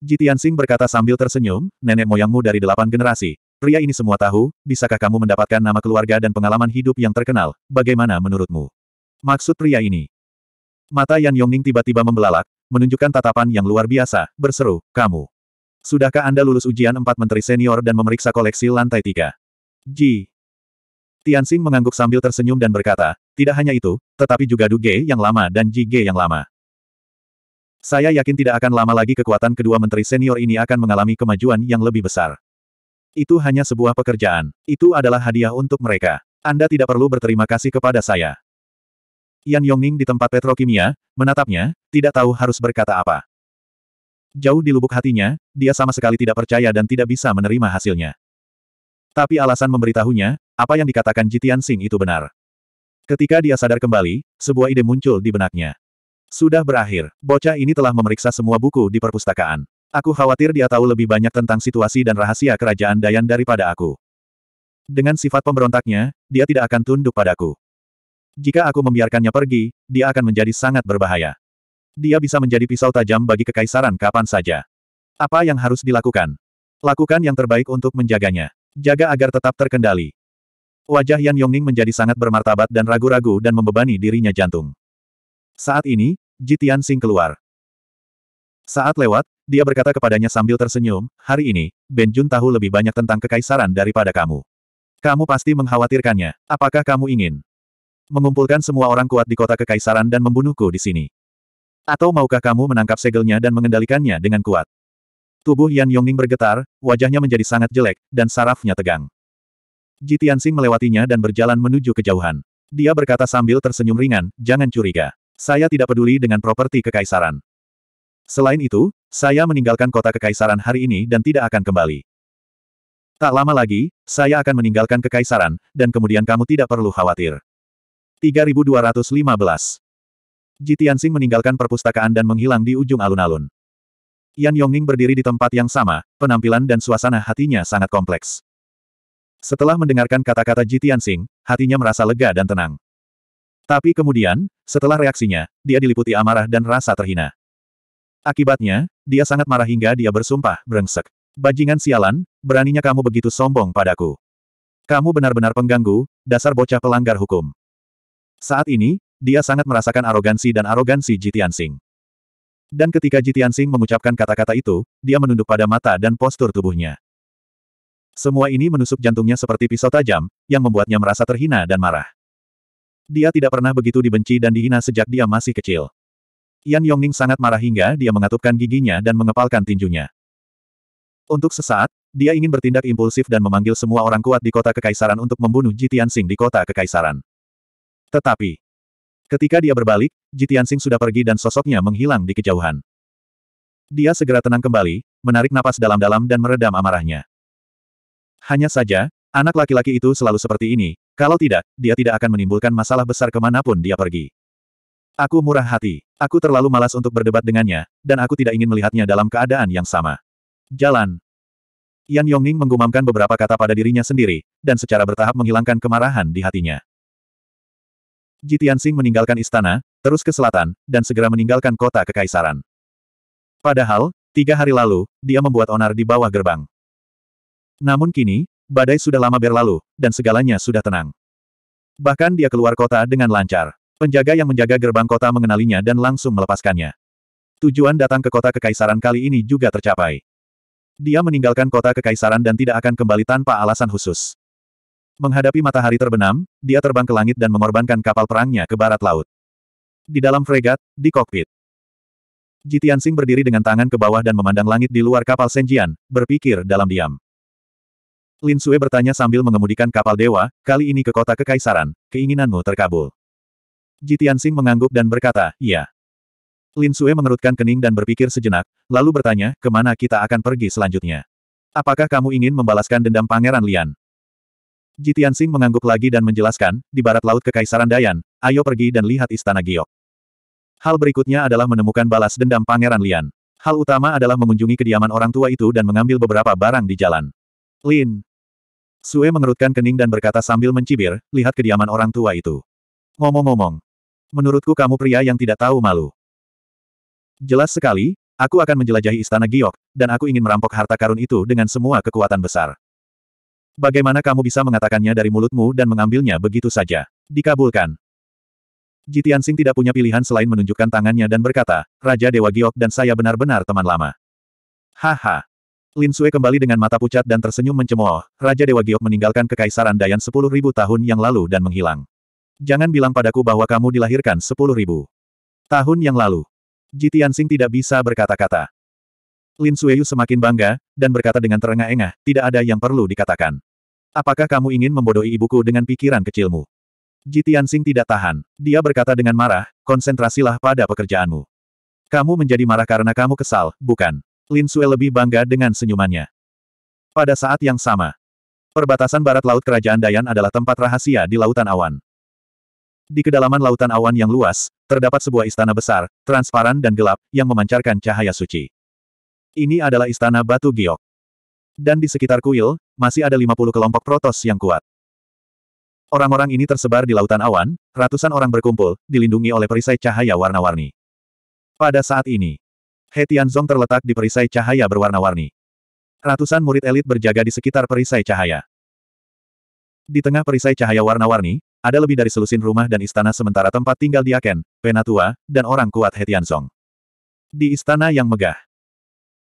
Jitiansing berkata sambil tersenyum, nenek moyangmu dari delapan generasi. Pria ini semua tahu, bisakah kamu mendapatkan nama keluarga dan pengalaman hidup yang terkenal, bagaimana menurutmu? Maksud pria ini. Mata Yan Yongning tiba-tiba membelalak, menunjukkan tatapan yang luar biasa, berseru, kamu. Sudahkah Anda lulus ujian empat menteri senior dan memeriksa koleksi lantai tiga? Ji. Tianxing mengangguk sambil tersenyum dan berkata, tidak hanya itu, tetapi juga Du Ge yang lama dan Ji Ge yang lama. Saya yakin tidak akan lama lagi kekuatan kedua menteri senior ini akan mengalami kemajuan yang lebih besar. Itu hanya sebuah pekerjaan. Itu adalah hadiah untuk mereka. Anda tidak perlu berterima kasih kepada saya. Yan Yongning di tempat petrokimia, menatapnya, tidak tahu harus berkata apa. Jauh di lubuk hatinya, dia sama sekali tidak percaya dan tidak bisa menerima hasilnya. Tapi alasan memberitahunya, apa yang dikatakan Jitian Sing itu benar. Ketika dia sadar kembali, sebuah ide muncul di benaknya. Sudah berakhir, bocah ini telah memeriksa semua buku di perpustakaan. Aku khawatir dia tahu lebih banyak tentang situasi dan rahasia kerajaan Dayan daripada aku. Dengan sifat pemberontaknya, dia tidak akan tunduk padaku. Jika aku membiarkannya pergi, dia akan menjadi sangat berbahaya. Dia bisa menjadi pisau tajam bagi kekaisaran kapan saja. Apa yang harus dilakukan? Lakukan yang terbaik untuk menjaganya. Jaga agar tetap terkendali. Wajah Yan Yongning menjadi sangat bermartabat dan ragu-ragu dan membebani dirinya jantung. Saat ini, Jitian Sing keluar. Saat lewat, dia berkata kepadanya sambil tersenyum, hari ini, Ben Jun tahu lebih banyak tentang kekaisaran daripada kamu. Kamu pasti mengkhawatirkannya. Apakah kamu ingin Mengumpulkan semua orang kuat di kota kekaisaran dan membunuhku di sini. Atau maukah kamu menangkap segelnya dan mengendalikannya dengan kuat? Tubuh Yan Yongning bergetar, wajahnya menjadi sangat jelek, dan sarafnya tegang. Ji Tianxing melewatinya dan berjalan menuju kejauhan. Dia berkata sambil tersenyum ringan, jangan curiga. Saya tidak peduli dengan properti kekaisaran. Selain itu, saya meninggalkan kota kekaisaran hari ini dan tidak akan kembali. Tak lama lagi, saya akan meninggalkan kekaisaran, dan kemudian kamu tidak perlu khawatir. 3215. Jitiansing meninggalkan perpustakaan dan menghilang di ujung alun-alun. Yan Yongning berdiri di tempat yang sama, penampilan dan suasana hatinya sangat kompleks. Setelah mendengarkan kata-kata Jitiansing, hatinya merasa lega dan tenang. Tapi kemudian, setelah reaksinya, dia diliputi amarah dan rasa terhina. Akibatnya, dia sangat marah hingga dia bersumpah, brengsek. Bajingan sialan, beraninya kamu begitu sombong padaku. Kamu benar-benar pengganggu, dasar bocah pelanggar hukum. Saat ini, dia sangat merasakan arogansi dan arogansi Jitiansing. Dan ketika Jitiansing mengucapkan kata-kata itu, dia menunduk pada mata dan postur tubuhnya. Semua ini menusuk jantungnya seperti pisau tajam, yang membuatnya merasa terhina dan marah. Dia tidak pernah begitu dibenci dan dihina sejak dia masih kecil. Yan Yongning sangat marah hingga dia mengatupkan giginya dan mengepalkan tinjunya. Untuk sesaat, dia ingin bertindak impulsif dan memanggil semua orang kuat di kota kekaisaran untuk membunuh Jitiansing di kota kekaisaran. Tetapi, ketika dia berbalik, Jitiansing sudah pergi dan sosoknya menghilang di kejauhan. Dia segera tenang kembali, menarik napas dalam-dalam dan meredam amarahnya. Hanya saja, anak laki-laki itu selalu seperti ini, kalau tidak, dia tidak akan menimbulkan masalah besar ke mana pun dia pergi. Aku murah hati, aku terlalu malas untuk berdebat dengannya, dan aku tidak ingin melihatnya dalam keadaan yang sama. Jalan. Yan Yongning menggumamkan beberapa kata pada dirinya sendiri, dan secara bertahap menghilangkan kemarahan di hatinya. Jitiansing meninggalkan istana, terus ke selatan, dan segera meninggalkan kota kekaisaran. Padahal, tiga hari lalu, dia membuat onar di bawah gerbang. Namun kini, badai sudah lama berlalu, dan segalanya sudah tenang. Bahkan dia keluar kota dengan lancar. Penjaga yang menjaga gerbang kota mengenalinya dan langsung melepaskannya. Tujuan datang ke kota kekaisaran kali ini juga tercapai. Dia meninggalkan kota kekaisaran dan tidak akan kembali tanpa alasan khusus. Menghadapi matahari terbenam, dia terbang ke langit dan mengorbankan kapal perangnya ke barat laut. Di dalam fregat, di kokpit. Jitiansing berdiri dengan tangan ke bawah dan memandang langit di luar kapal Senjian, berpikir dalam diam. Lin Sue bertanya sambil mengemudikan kapal dewa, kali ini ke kota kekaisaran, keinginanmu terkabul. Jitiansing mengangguk dan berkata, iya. Lin Sue mengerutkan kening dan berpikir sejenak, lalu bertanya, ke mana kita akan pergi selanjutnya? Apakah kamu ingin membalaskan dendam Pangeran Lian? Jitiansing mengangguk lagi dan menjelaskan, di barat laut Kekaisaran Dayan, ayo pergi dan lihat Istana Giok. Hal berikutnya adalah menemukan balas dendam Pangeran Lian. Hal utama adalah mengunjungi kediaman orang tua itu dan mengambil beberapa barang di jalan. Lin. Sue mengerutkan kening dan berkata sambil mencibir, lihat kediaman orang tua itu. Ngomong-ngomong, menurutku kamu pria yang tidak tahu malu. Jelas sekali, aku akan menjelajahi istana Giok, dan aku ingin merampok harta karun itu dengan semua kekuatan besar. Bagaimana kamu bisa mengatakannya dari mulutmu dan mengambilnya begitu saja? Dikabulkan. Jitian Sing tidak punya pilihan selain menunjukkan tangannya dan berkata, Raja Dewa Giok dan saya benar-benar teman lama. Haha. Lin Sui kembali dengan mata pucat dan tersenyum mencemooh. Raja Dewa Giok meninggalkan kekaisaran Dayan 10.000 tahun yang lalu dan menghilang. Jangan bilang padaku bahwa kamu dilahirkan 10.000 tahun yang lalu. Jitian Sing tidak bisa berkata-kata. Lin Sueyu semakin bangga, dan berkata dengan terengah-engah, tidak ada yang perlu dikatakan. Apakah kamu ingin membodohi ibuku dengan pikiran kecilmu? Ji Tianxing tidak tahan. Dia berkata dengan marah, konsentrasilah pada pekerjaanmu. Kamu menjadi marah karena kamu kesal, bukan? Lin Sue lebih bangga dengan senyumannya. Pada saat yang sama, perbatasan barat laut kerajaan Dayan adalah tempat rahasia di Lautan Awan. Di kedalaman Lautan Awan yang luas, terdapat sebuah istana besar, transparan dan gelap, yang memancarkan cahaya suci. Ini adalah istana batu giok. Dan di sekitar kuil, masih ada 50 kelompok protos yang kuat. Orang-orang ini tersebar di lautan awan, ratusan orang berkumpul, dilindungi oleh perisai cahaya warna-warni. Pada saat ini, He Tianzong terletak di perisai cahaya berwarna-warni. Ratusan murid elit berjaga di sekitar perisai cahaya. Di tengah perisai cahaya warna-warni, ada lebih dari selusin rumah dan istana sementara tempat tinggal Diaken, Penatua, dan orang kuat He Tianzong. Di istana yang megah,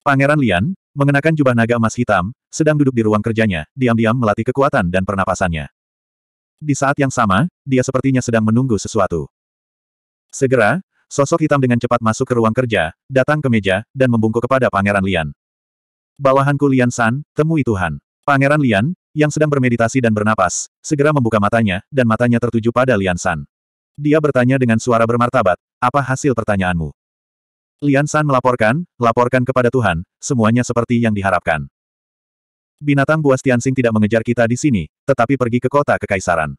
Pangeran Lian, mengenakan jubah naga emas hitam, sedang duduk di ruang kerjanya, diam-diam melatih kekuatan dan pernapasannya. Di saat yang sama, dia sepertinya sedang menunggu sesuatu. Segera, sosok hitam dengan cepat masuk ke ruang kerja, datang ke meja, dan membungkuk kepada Pangeran Lian. Bawahanku Lian San, temui Tuhan. Pangeran Lian, yang sedang bermeditasi dan bernapas, segera membuka matanya, dan matanya tertuju pada Lian San. Dia bertanya dengan suara bermartabat, apa hasil pertanyaanmu? Lian San melaporkan, laporkan kepada Tuhan, semuanya seperti yang diharapkan. Binatang buas Tianxing tidak mengejar kita di sini, tetapi pergi ke kota kekaisaran.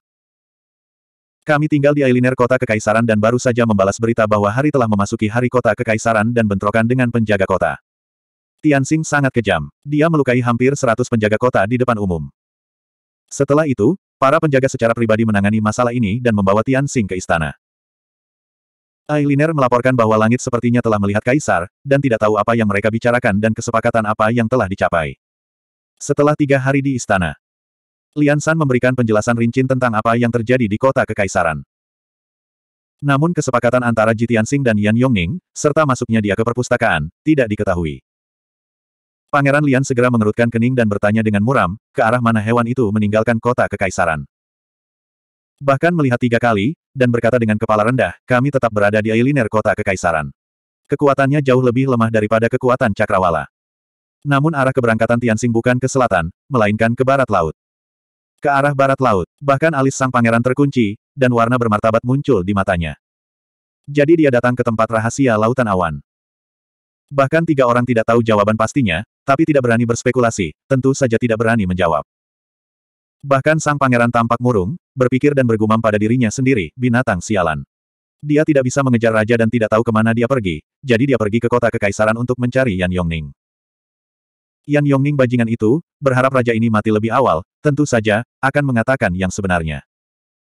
Kami tinggal di Ailiner kota kekaisaran dan baru saja membalas berita bahwa hari telah memasuki hari kota kekaisaran dan bentrokan dengan penjaga kota. Tianxing sangat kejam. Dia melukai hampir seratus penjaga kota di depan umum. Setelah itu, para penjaga secara pribadi menangani masalah ini dan membawa Tianxing ke istana. Ailiner melaporkan bahwa langit sepertinya telah melihat kaisar, dan tidak tahu apa yang mereka bicarakan dan kesepakatan apa yang telah dicapai. Setelah tiga hari di istana, Lian San memberikan penjelasan rinci tentang apa yang terjadi di kota kekaisaran. Namun kesepakatan antara Jitiansing dan Yan Yongning, serta masuknya dia ke perpustakaan, tidak diketahui. Pangeran Lian segera mengerutkan kening dan bertanya dengan muram, ke arah mana hewan itu meninggalkan kota kekaisaran. Bahkan melihat tiga kali, dan berkata dengan kepala rendah, kami tetap berada di Ailiner kota kekaisaran. Kekuatannya jauh lebih lemah daripada kekuatan cakrawala. Namun arah keberangkatan Tianxing bukan ke selatan, melainkan ke barat laut. Ke arah barat laut, bahkan alis sang pangeran terkunci, dan warna bermartabat muncul di matanya. Jadi dia datang ke tempat rahasia lautan awan. Bahkan tiga orang tidak tahu jawaban pastinya, tapi tidak berani berspekulasi, tentu saja tidak berani menjawab. Bahkan sang pangeran tampak murung, berpikir dan bergumam pada dirinya sendiri, binatang sialan. Dia tidak bisa mengejar raja dan tidak tahu ke mana dia pergi, jadi dia pergi ke kota kekaisaran untuk mencari Yan Yongning. Yan Yongning bajingan itu, berharap raja ini mati lebih awal, tentu saja, akan mengatakan yang sebenarnya.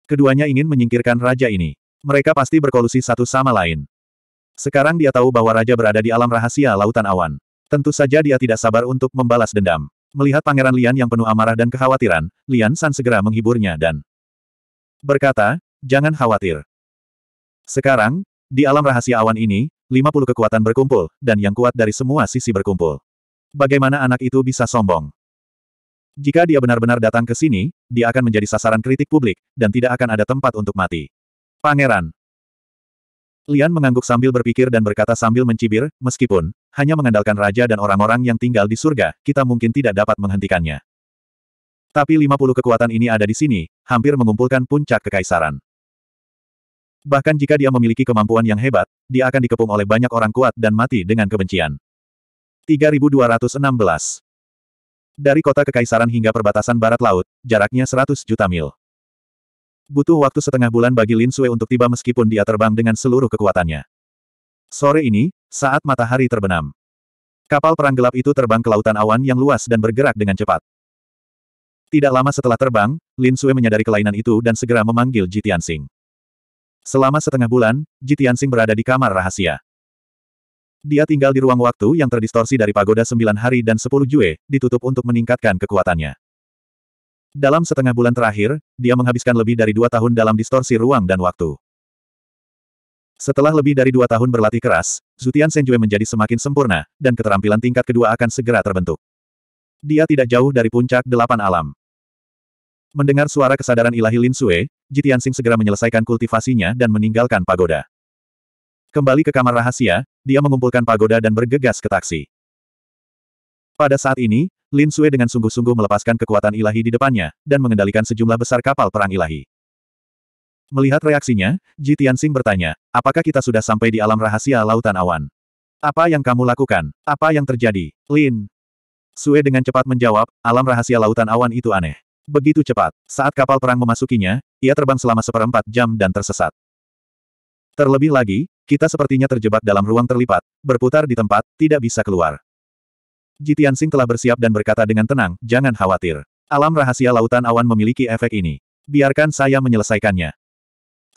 Keduanya ingin menyingkirkan raja ini. Mereka pasti berkolusi satu sama lain. Sekarang dia tahu bahwa raja berada di alam rahasia lautan awan. Tentu saja dia tidak sabar untuk membalas dendam. Melihat Pangeran Lian yang penuh amarah dan kekhawatiran, Lian San segera menghiburnya dan berkata, jangan khawatir. Sekarang, di alam rahasia awan ini, 50 kekuatan berkumpul, dan yang kuat dari semua sisi berkumpul. Bagaimana anak itu bisa sombong? Jika dia benar-benar datang ke sini, dia akan menjadi sasaran kritik publik, dan tidak akan ada tempat untuk mati. Pangeran. Lian mengangguk sambil berpikir dan berkata sambil mencibir, meskipun, hanya mengandalkan raja dan orang-orang yang tinggal di surga, kita mungkin tidak dapat menghentikannya. Tapi 50 kekuatan ini ada di sini, hampir mengumpulkan puncak kekaisaran. Bahkan jika dia memiliki kemampuan yang hebat, dia akan dikepung oleh banyak orang kuat dan mati dengan kebencian. 3216 Dari kota kekaisaran hingga perbatasan barat laut, jaraknya 100 juta mil. Butuh waktu setengah bulan bagi Lin Sui untuk tiba meskipun dia terbang dengan seluruh kekuatannya. Sore ini, saat matahari terbenam. Kapal perang gelap itu terbang ke lautan awan yang luas dan bergerak dengan cepat. Tidak lama setelah terbang, Lin Sui menyadari kelainan itu dan segera memanggil Ji Tianxing. Selama setengah bulan, Jitiansing berada di kamar rahasia. Dia tinggal di ruang waktu yang terdistorsi dari pagoda sembilan hari dan sepuluh jue, ditutup untuk meningkatkan kekuatannya. Dalam setengah bulan terakhir, dia menghabiskan lebih dari dua tahun dalam distorsi ruang dan waktu. Setelah lebih dari dua tahun berlatih keras, Zutian Senjue menjadi semakin sempurna, dan keterampilan tingkat kedua akan segera terbentuk. Dia tidak jauh dari puncak delapan alam. Mendengar suara kesadaran ilahi Lin Sue, Jitiansing segera menyelesaikan kultivasinya dan meninggalkan pagoda. Kembali ke kamar rahasia, dia mengumpulkan pagoda dan bergegas ke taksi. Pada saat ini, Lin Sue dengan sungguh-sungguh melepaskan kekuatan ilahi di depannya, dan mengendalikan sejumlah besar kapal perang ilahi. Melihat reaksinya, Ji Tianxing bertanya, apakah kita sudah sampai di alam rahasia Lautan Awan? Apa yang kamu lakukan? Apa yang terjadi? Lin. Sue dengan cepat menjawab, alam rahasia Lautan Awan itu aneh. Begitu cepat. Saat kapal perang memasukinya, ia terbang selama seperempat jam dan tersesat. Terlebih lagi, kita sepertinya terjebak dalam ruang terlipat, berputar di tempat, tidak bisa keluar. Jitiansing telah bersiap dan berkata dengan tenang, jangan khawatir. Alam rahasia lautan awan memiliki efek ini. Biarkan saya menyelesaikannya.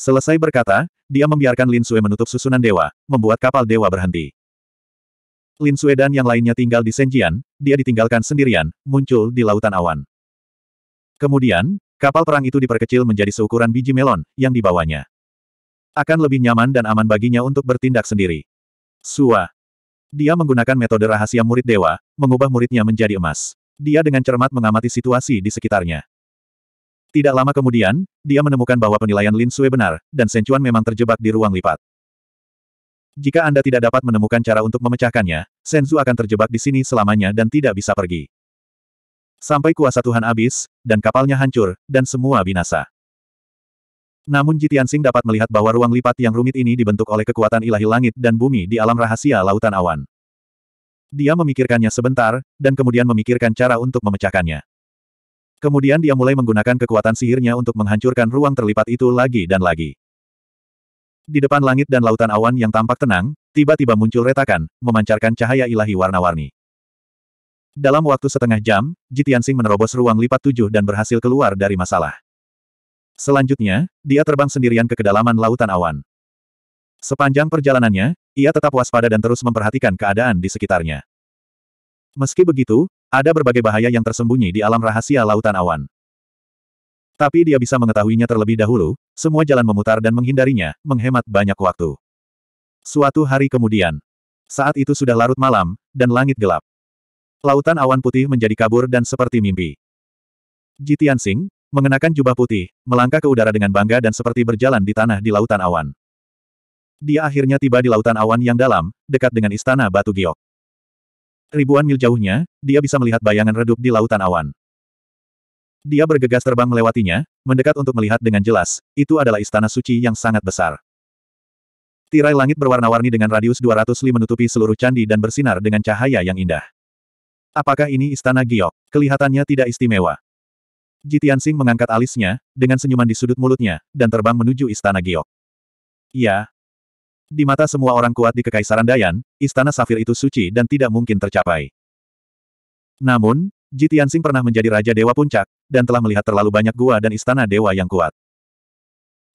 Selesai berkata, dia membiarkan Lin Sue menutup susunan dewa, membuat kapal dewa berhenti. Lin Sue dan yang lainnya tinggal di Senjian, dia ditinggalkan sendirian, muncul di lautan awan. Kemudian, kapal perang itu diperkecil menjadi seukuran biji melon, yang dibawanya. Akan lebih nyaman dan aman baginya untuk bertindak sendiri. Sua. Dia menggunakan metode rahasia murid dewa, mengubah muridnya menjadi emas. Dia dengan cermat mengamati situasi di sekitarnya. Tidak lama kemudian, dia menemukan bahwa penilaian Lin Sui benar, dan Shen Chuan memang terjebak di ruang lipat. Jika Anda tidak dapat menemukan cara untuk memecahkannya, Shen Zhu akan terjebak di sini selamanya dan tidak bisa pergi. Sampai kuasa Tuhan habis, dan kapalnya hancur, dan semua binasa. Namun Jitiansing dapat melihat bahwa ruang lipat yang rumit ini dibentuk oleh kekuatan ilahi langit dan bumi di alam rahasia lautan awan. Dia memikirkannya sebentar, dan kemudian memikirkan cara untuk memecahkannya. Kemudian dia mulai menggunakan kekuatan sihirnya untuk menghancurkan ruang terlipat itu lagi dan lagi. Di depan langit dan lautan awan yang tampak tenang, tiba-tiba muncul retakan, memancarkan cahaya ilahi warna-warni. Dalam waktu setengah jam, Jitiansing menerobos ruang lipat tujuh dan berhasil keluar dari masalah. Selanjutnya, dia terbang sendirian ke kedalaman lautan awan. Sepanjang perjalanannya, ia tetap waspada dan terus memperhatikan keadaan di sekitarnya. Meski begitu, ada berbagai bahaya yang tersembunyi di alam rahasia lautan awan. Tapi dia bisa mengetahuinya terlebih dahulu, semua jalan memutar dan menghindarinya, menghemat banyak waktu. Suatu hari kemudian, saat itu sudah larut malam, dan langit gelap. Lautan awan putih menjadi kabur dan seperti mimpi. Jitian Sing, mengenakan jubah putih, melangkah ke udara dengan bangga dan seperti berjalan di tanah di lautan awan. Dia akhirnya tiba di lautan awan yang dalam, dekat dengan istana batu giok. Ribuan mil jauhnya, dia bisa melihat bayangan redup di lautan awan. Dia bergegas terbang melewatinya, mendekat untuk melihat dengan jelas, itu adalah istana suci yang sangat besar. Tirai langit berwarna-warni dengan radius 200 li menutupi seluruh candi dan bersinar dengan cahaya yang indah. Apakah ini istana giok? Kelihatannya tidak istimewa. Jitiansing mengangkat alisnya, dengan senyuman di sudut mulutnya, dan terbang menuju istana giok. Ya. Di mata semua orang kuat di Kekaisaran Dayan, istana safir itu suci dan tidak mungkin tercapai. Namun, Jitiansing pernah menjadi Raja Dewa Puncak, dan telah melihat terlalu banyak gua dan istana dewa yang kuat.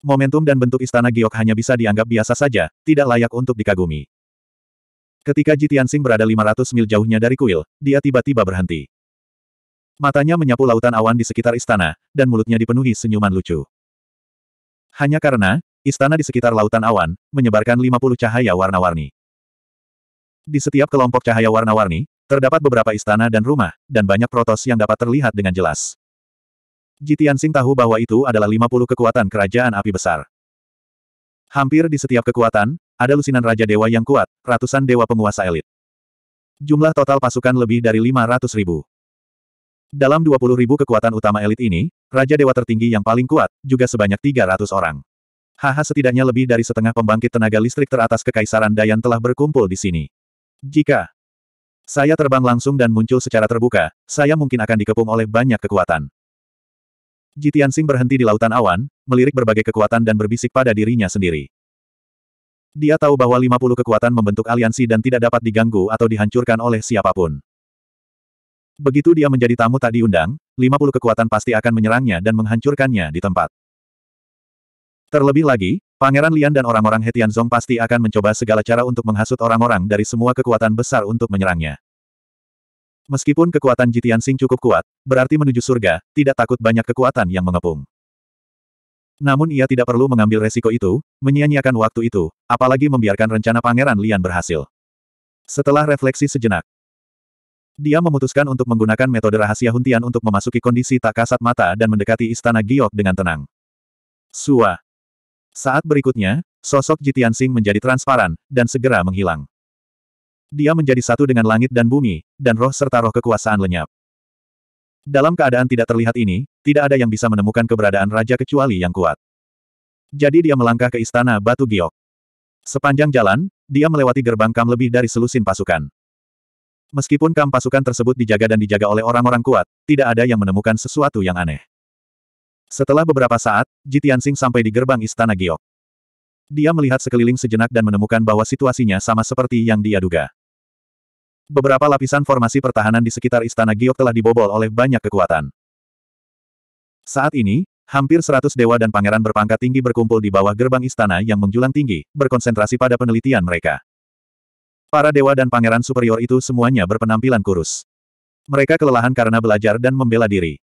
Momentum dan bentuk istana giok hanya bisa dianggap biasa saja, tidak layak untuk dikagumi. Ketika Jitiansing berada 500 mil jauhnya dari kuil, dia tiba-tiba berhenti. Matanya menyapu lautan awan di sekitar istana, dan mulutnya dipenuhi senyuman lucu. Hanya karena, istana di sekitar lautan awan, menyebarkan 50 cahaya warna-warni. Di setiap kelompok cahaya warna-warni, terdapat beberapa istana dan rumah, dan banyak protos yang dapat terlihat dengan jelas. Jitiansing tahu bahwa itu adalah 50 kekuatan kerajaan api besar. Hampir di setiap kekuatan, ada lusinan Raja Dewa yang kuat, ratusan dewa penguasa elit. Jumlah total pasukan lebih dari 500 ribu. Dalam 20 ribu kekuatan utama elit ini, Raja Dewa tertinggi yang paling kuat, juga sebanyak 300 orang. Haha setidaknya lebih dari setengah pembangkit tenaga listrik teratas Kekaisaran Dayan telah berkumpul di sini. Jika saya terbang langsung dan muncul secara terbuka, saya mungkin akan dikepung oleh banyak kekuatan. Jitiansing berhenti di lautan awan, melirik berbagai kekuatan dan berbisik pada dirinya sendiri. Dia tahu bahwa 50 kekuatan membentuk aliansi dan tidak dapat diganggu atau dihancurkan oleh siapa pun. Begitu dia menjadi tamu tak diundang, 50 kekuatan pasti akan menyerangnya dan menghancurkannya di tempat. Terlebih lagi, Pangeran Lian dan orang-orang Hetian Zong pasti akan mencoba segala cara untuk menghasut orang-orang dari semua kekuatan besar untuk menyerangnya. Meskipun kekuatan Jitian Sing cukup kuat, berarti menuju surga, tidak takut banyak kekuatan yang mengepung. Namun ia tidak perlu mengambil resiko itu, menyia-nyiakan waktu itu, apalagi membiarkan rencana Pangeran Lian berhasil. Setelah refleksi sejenak, dia memutuskan untuk menggunakan metode rahasia Huntian untuk memasuki kondisi tak kasat mata dan mendekati istana Giok dengan tenang. Sua. Saat berikutnya, sosok Jitian Sing menjadi transparan, dan segera menghilang. Dia menjadi satu dengan langit dan bumi, dan roh serta roh kekuasaan lenyap. Dalam keadaan tidak terlihat ini, tidak ada yang bisa menemukan keberadaan raja kecuali yang kuat. Jadi dia melangkah ke istana Batu Giok. Sepanjang jalan, dia melewati gerbang kam lebih dari selusin pasukan. Meskipun kam pasukan tersebut dijaga dan dijaga oleh orang-orang kuat, tidak ada yang menemukan sesuatu yang aneh. Setelah beberapa saat, Jitiansing sampai di gerbang istana Giok. Dia melihat sekeliling sejenak dan menemukan bahwa situasinya sama seperti yang dia duga. Beberapa lapisan formasi pertahanan di sekitar istana Giok telah dibobol oleh banyak kekuatan. Saat ini, hampir seratus dewa dan pangeran berpangkat tinggi berkumpul di bawah gerbang istana yang menjulang tinggi, berkonsentrasi pada penelitian mereka. Para dewa dan pangeran superior itu semuanya berpenampilan kurus. Mereka kelelahan karena belajar dan membela diri.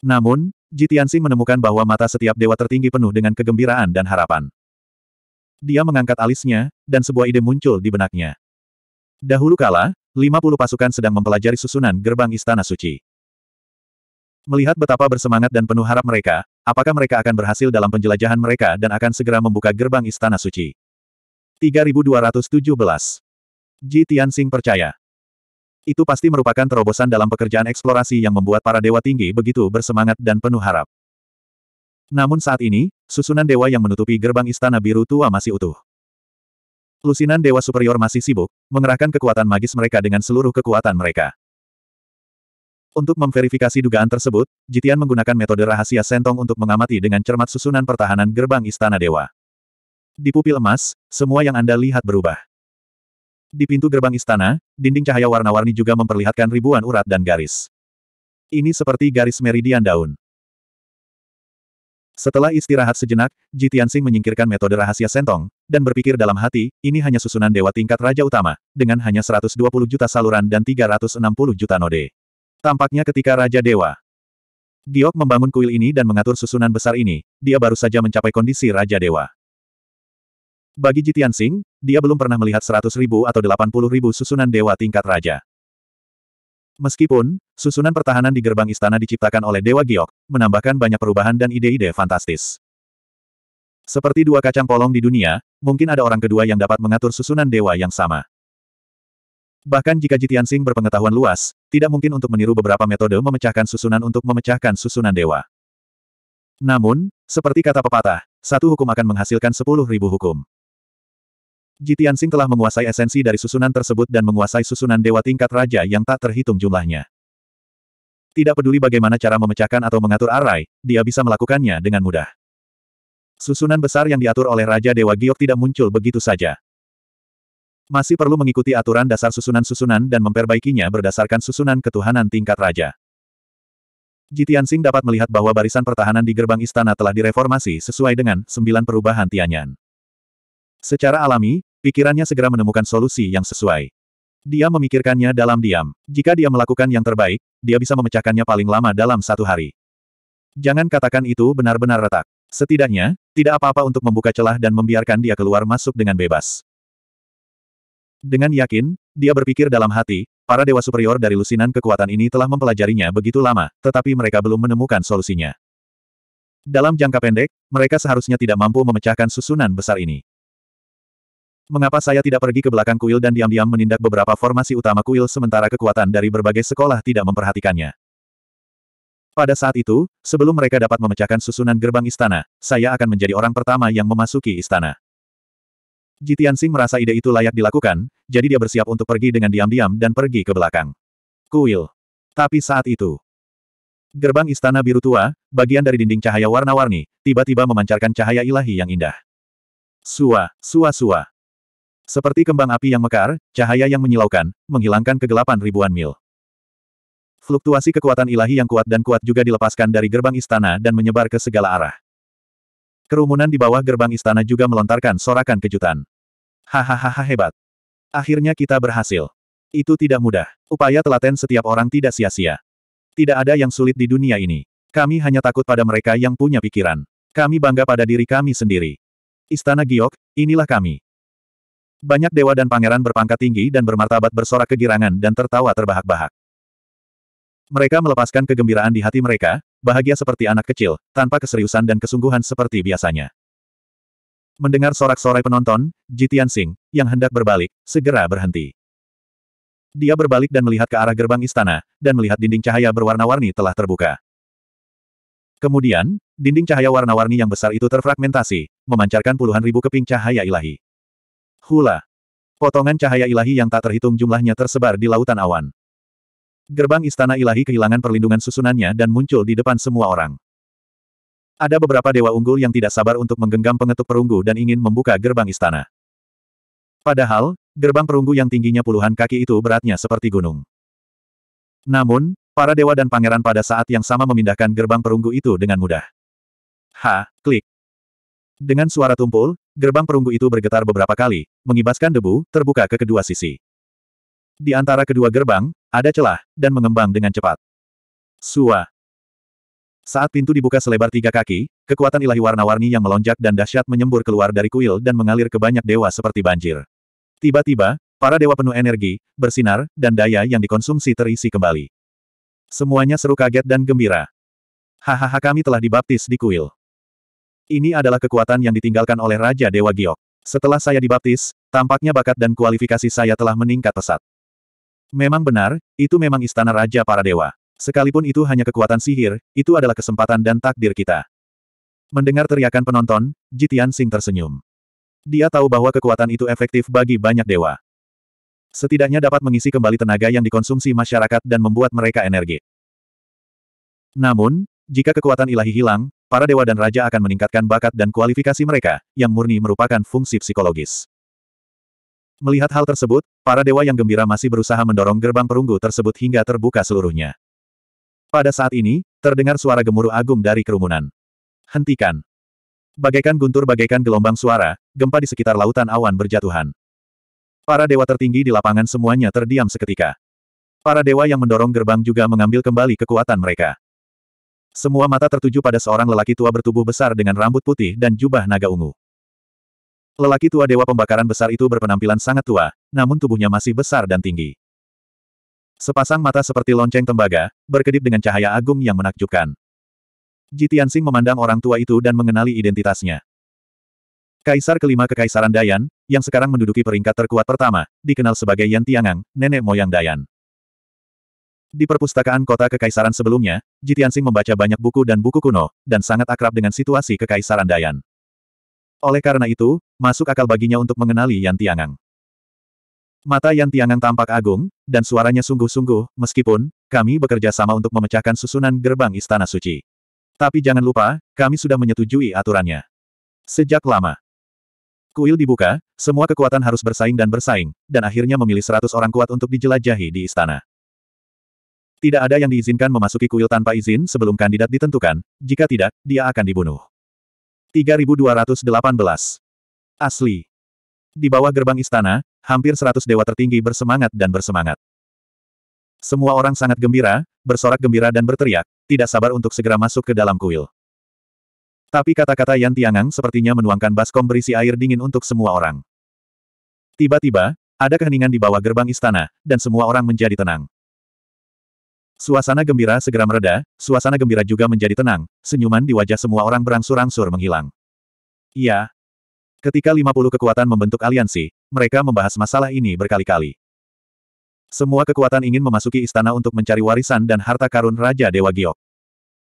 Namun, Jitiansing menemukan bahwa mata setiap dewa tertinggi penuh dengan kegembiraan dan harapan. Dia mengangkat alisnya, dan sebuah ide muncul di benaknya. Dahulu kala, 50 pasukan sedang mempelajari susunan gerbang Istana Suci. Melihat betapa bersemangat dan penuh harap mereka, apakah mereka akan berhasil dalam penjelajahan mereka dan akan segera membuka gerbang Istana Suci. 3217. Ji Tianxing percaya. Itu pasti merupakan terobosan dalam pekerjaan eksplorasi yang membuat para dewa tinggi begitu bersemangat dan penuh harap. Namun saat ini, susunan dewa yang menutupi gerbang istana biru tua masih utuh. Lusinan dewa superior masih sibuk, mengerahkan kekuatan magis mereka dengan seluruh kekuatan mereka. Untuk memverifikasi dugaan tersebut, Jitian menggunakan metode rahasia Sentong untuk mengamati dengan cermat susunan pertahanan gerbang istana dewa. Di pupil emas, semua yang Anda lihat berubah. Di pintu gerbang istana, dinding cahaya warna-warni juga memperlihatkan ribuan urat dan garis. Ini seperti garis meridian daun. Setelah istirahat sejenak, Jitiansing menyingkirkan metode rahasia Sentong, dan berpikir dalam hati, ini hanya susunan dewa tingkat Raja Utama, dengan hanya 120 juta saluran dan 360 juta node. Tampaknya ketika Raja Dewa Giok membangun kuil ini dan mengatur susunan besar ini, dia baru saja mencapai kondisi Raja Dewa. Bagi Jitiansing, dia belum pernah melihat 100 ribu atau 80 ribu susunan dewa tingkat Raja. Meskipun, susunan pertahanan di gerbang istana diciptakan oleh Dewa Giok, menambahkan banyak perubahan dan ide-ide fantastis. Seperti dua kacang polong di dunia, mungkin ada orang kedua yang dapat mengatur susunan dewa yang sama. Bahkan jika Jitiansing berpengetahuan luas, tidak mungkin untuk meniru beberapa metode memecahkan susunan untuk memecahkan susunan dewa. Namun, seperti kata pepatah, satu hukum akan menghasilkan sepuluh ribu hukum. Jitiansing telah menguasai esensi dari susunan tersebut dan menguasai susunan dewa tingkat raja yang tak terhitung jumlahnya. Tidak peduli bagaimana cara memecahkan atau mengatur arai, dia bisa melakukannya dengan mudah. Susunan besar yang diatur oleh Raja Dewa Giok tidak muncul begitu saja. Masih perlu mengikuti aturan dasar susunan-susunan dan memperbaikinya berdasarkan susunan ketuhanan tingkat raja. Jitiansing dapat melihat bahwa barisan pertahanan di gerbang istana telah direformasi sesuai dengan sembilan perubahan Tianyan. Secara alami, pikirannya segera menemukan solusi yang sesuai. Dia memikirkannya dalam diam. Jika dia melakukan yang terbaik, dia bisa memecahkannya paling lama dalam satu hari. Jangan katakan itu benar-benar retak. Setidaknya, tidak apa-apa untuk membuka celah dan membiarkan dia keluar masuk dengan bebas. Dengan yakin, dia berpikir dalam hati, para dewa superior dari lusinan kekuatan ini telah mempelajarinya begitu lama, tetapi mereka belum menemukan solusinya. Dalam jangka pendek, mereka seharusnya tidak mampu memecahkan susunan besar ini. Mengapa saya tidak pergi ke belakang kuil dan diam-diam menindak beberapa formasi utama kuil sementara kekuatan dari berbagai sekolah tidak memperhatikannya? Pada saat itu, sebelum mereka dapat memecahkan susunan gerbang istana, saya akan menjadi orang pertama yang memasuki istana. Jitiansing merasa ide itu layak dilakukan, jadi dia bersiap untuk pergi dengan diam-diam dan pergi ke belakang. Kuil. Tapi saat itu, gerbang istana biru tua, bagian dari dinding cahaya warna-warni, tiba-tiba memancarkan cahaya ilahi yang indah. Sua, sua sua. Seperti kembang api yang mekar, cahaya yang menyilaukan, menghilangkan kegelapan ribuan mil. Fluktuasi kekuatan ilahi yang kuat dan kuat juga dilepaskan dari gerbang istana dan menyebar ke segala arah. Kerumunan di bawah gerbang istana juga melontarkan sorakan kejutan. Hahaha hebat. Akhirnya kita berhasil. Itu tidak mudah. Upaya telaten setiap orang tidak sia-sia. Tidak ada yang sulit di dunia ini. Kami hanya takut pada mereka yang punya pikiran. Kami bangga pada diri kami sendiri. Istana Giok, inilah kami. Banyak dewa dan pangeran berpangkat tinggi dan bermartabat bersorak kegirangan dan tertawa terbahak-bahak. Mereka melepaskan kegembiraan di hati mereka, bahagia seperti anak kecil, tanpa keseriusan dan kesungguhan seperti biasanya. Mendengar sorak-sorai penonton, Jitian Sing, yang hendak berbalik, segera berhenti. Dia berbalik dan melihat ke arah gerbang istana, dan melihat dinding cahaya berwarna-warni telah terbuka. Kemudian, dinding cahaya warna-warni yang besar itu terfragmentasi, memancarkan puluhan ribu keping cahaya ilahi. Hula. Potongan cahaya ilahi yang tak terhitung jumlahnya tersebar di lautan awan. Gerbang istana ilahi kehilangan perlindungan susunannya dan muncul di depan semua orang. Ada beberapa dewa unggul yang tidak sabar untuk menggenggam pengetuk perunggu dan ingin membuka gerbang istana. Padahal, gerbang perunggu yang tingginya puluhan kaki itu beratnya seperti gunung. Namun, Para dewa dan pangeran pada saat yang sama memindahkan gerbang perunggu itu dengan mudah. Ha, klik. Dengan suara tumpul, gerbang perunggu itu bergetar beberapa kali, mengibaskan debu, terbuka ke kedua sisi. Di antara kedua gerbang, ada celah, dan mengembang dengan cepat. Sua. Saat pintu dibuka selebar tiga kaki, kekuatan ilahi warna-warni yang melonjak dan dahsyat menyembur keluar dari kuil dan mengalir ke banyak dewa seperti banjir. Tiba-tiba, para dewa penuh energi, bersinar, dan daya yang dikonsumsi terisi kembali. Semuanya seru kaget dan gembira. Hahaha kami telah dibaptis di kuil. Ini adalah kekuatan yang ditinggalkan oleh Raja Dewa Giok. Setelah saya dibaptis, tampaknya bakat dan kualifikasi saya telah meningkat pesat. Memang benar, itu memang istana Raja para dewa. Sekalipun itu hanya kekuatan sihir, itu adalah kesempatan dan takdir kita. Mendengar teriakan penonton, Jitian Sing tersenyum. Dia tahu bahwa kekuatan itu efektif bagi banyak dewa. Setidaknya dapat mengisi kembali tenaga yang dikonsumsi masyarakat dan membuat mereka energi. Namun, jika kekuatan ilahi hilang, para dewa dan raja akan meningkatkan bakat dan kualifikasi mereka, yang murni merupakan fungsi psikologis. Melihat hal tersebut, para dewa yang gembira masih berusaha mendorong gerbang perunggu tersebut hingga terbuka seluruhnya. Pada saat ini, terdengar suara gemuruh agung dari kerumunan. Hentikan. Bagaikan guntur bagaikan gelombang suara, gempa di sekitar lautan awan berjatuhan. Para dewa tertinggi di lapangan semuanya terdiam seketika. Para dewa yang mendorong gerbang juga mengambil kembali kekuatan mereka. Semua mata tertuju pada seorang lelaki tua bertubuh besar dengan rambut putih dan jubah naga ungu. Lelaki tua dewa pembakaran besar itu berpenampilan sangat tua, namun tubuhnya masih besar dan tinggi. Sepasang mata seperti lonceng tembaga, berkedip dengan cahaya agung yang menakjubkan. Jitiansing memandang orang tua itu dan mengenali identitasnya. Kaisar kelima Kekaisaran Dayan, yang sekarang menduduki peringkat terkuat pertama, dikenal sebagai Yan Tiangang, nenek moyang Dayan. Di perpustakaan kota Kekaisaran sebelumnya, Jitiansing membaca banyak buku dan buku kuno, dan sangat akrab dengan situasi Kekaisaran Dayan. Oleh karena itu, masuk akal baginya untuk mengenali Yan Tiangang. Mata Yan Tiangang tampak agung, dan suaranya sungguh-sungguh, meskipun, kami bekerja sama untuk memecahkan susunan gerbang Istana Suci. Tapi jangan lupa, kami sudah menyetujui aturannya. Sejak lama, Kuil dibuka, semua kekuatan harus bersaing dan bersaing, dan akhirnya memilih seratus orang kuat untuk dijelajahi di istana. Tidak ada yang diizinkan memasuki kuil tanpa izin sebelum kandidat ditentukan, jika tidak, dia akan dibunuh. 3218. Asli. Di bawah gerbang istana, hampir seratus dewa tertinggi bersemangat dan bersemangat. Semua orang sangat gembira, bersorak gembira dan berteriak, tidak sabar untuk segera masuk ke dalam kuil. Tapi kata-kata Yan Tiangang sepertinya menuangkan baskom berisi air dingin untuk semua orang. Tiba-tiba, ada keheningan di bawah gerbang istana, dan semua orang menjadi tenang. Suasana gembira segera mereda, suasana gembira juga menjadi tenang, senyuman di wajah semua orang berangsur-angsur menghilang. Iya. Ketika 50 kekuatan membentuk aliansi, mereka membahas masalah ini berkali-kali. Semua kekuatan ingin memasuki istana untuk mencari warisan dan harta karun Raja Dewa Giok.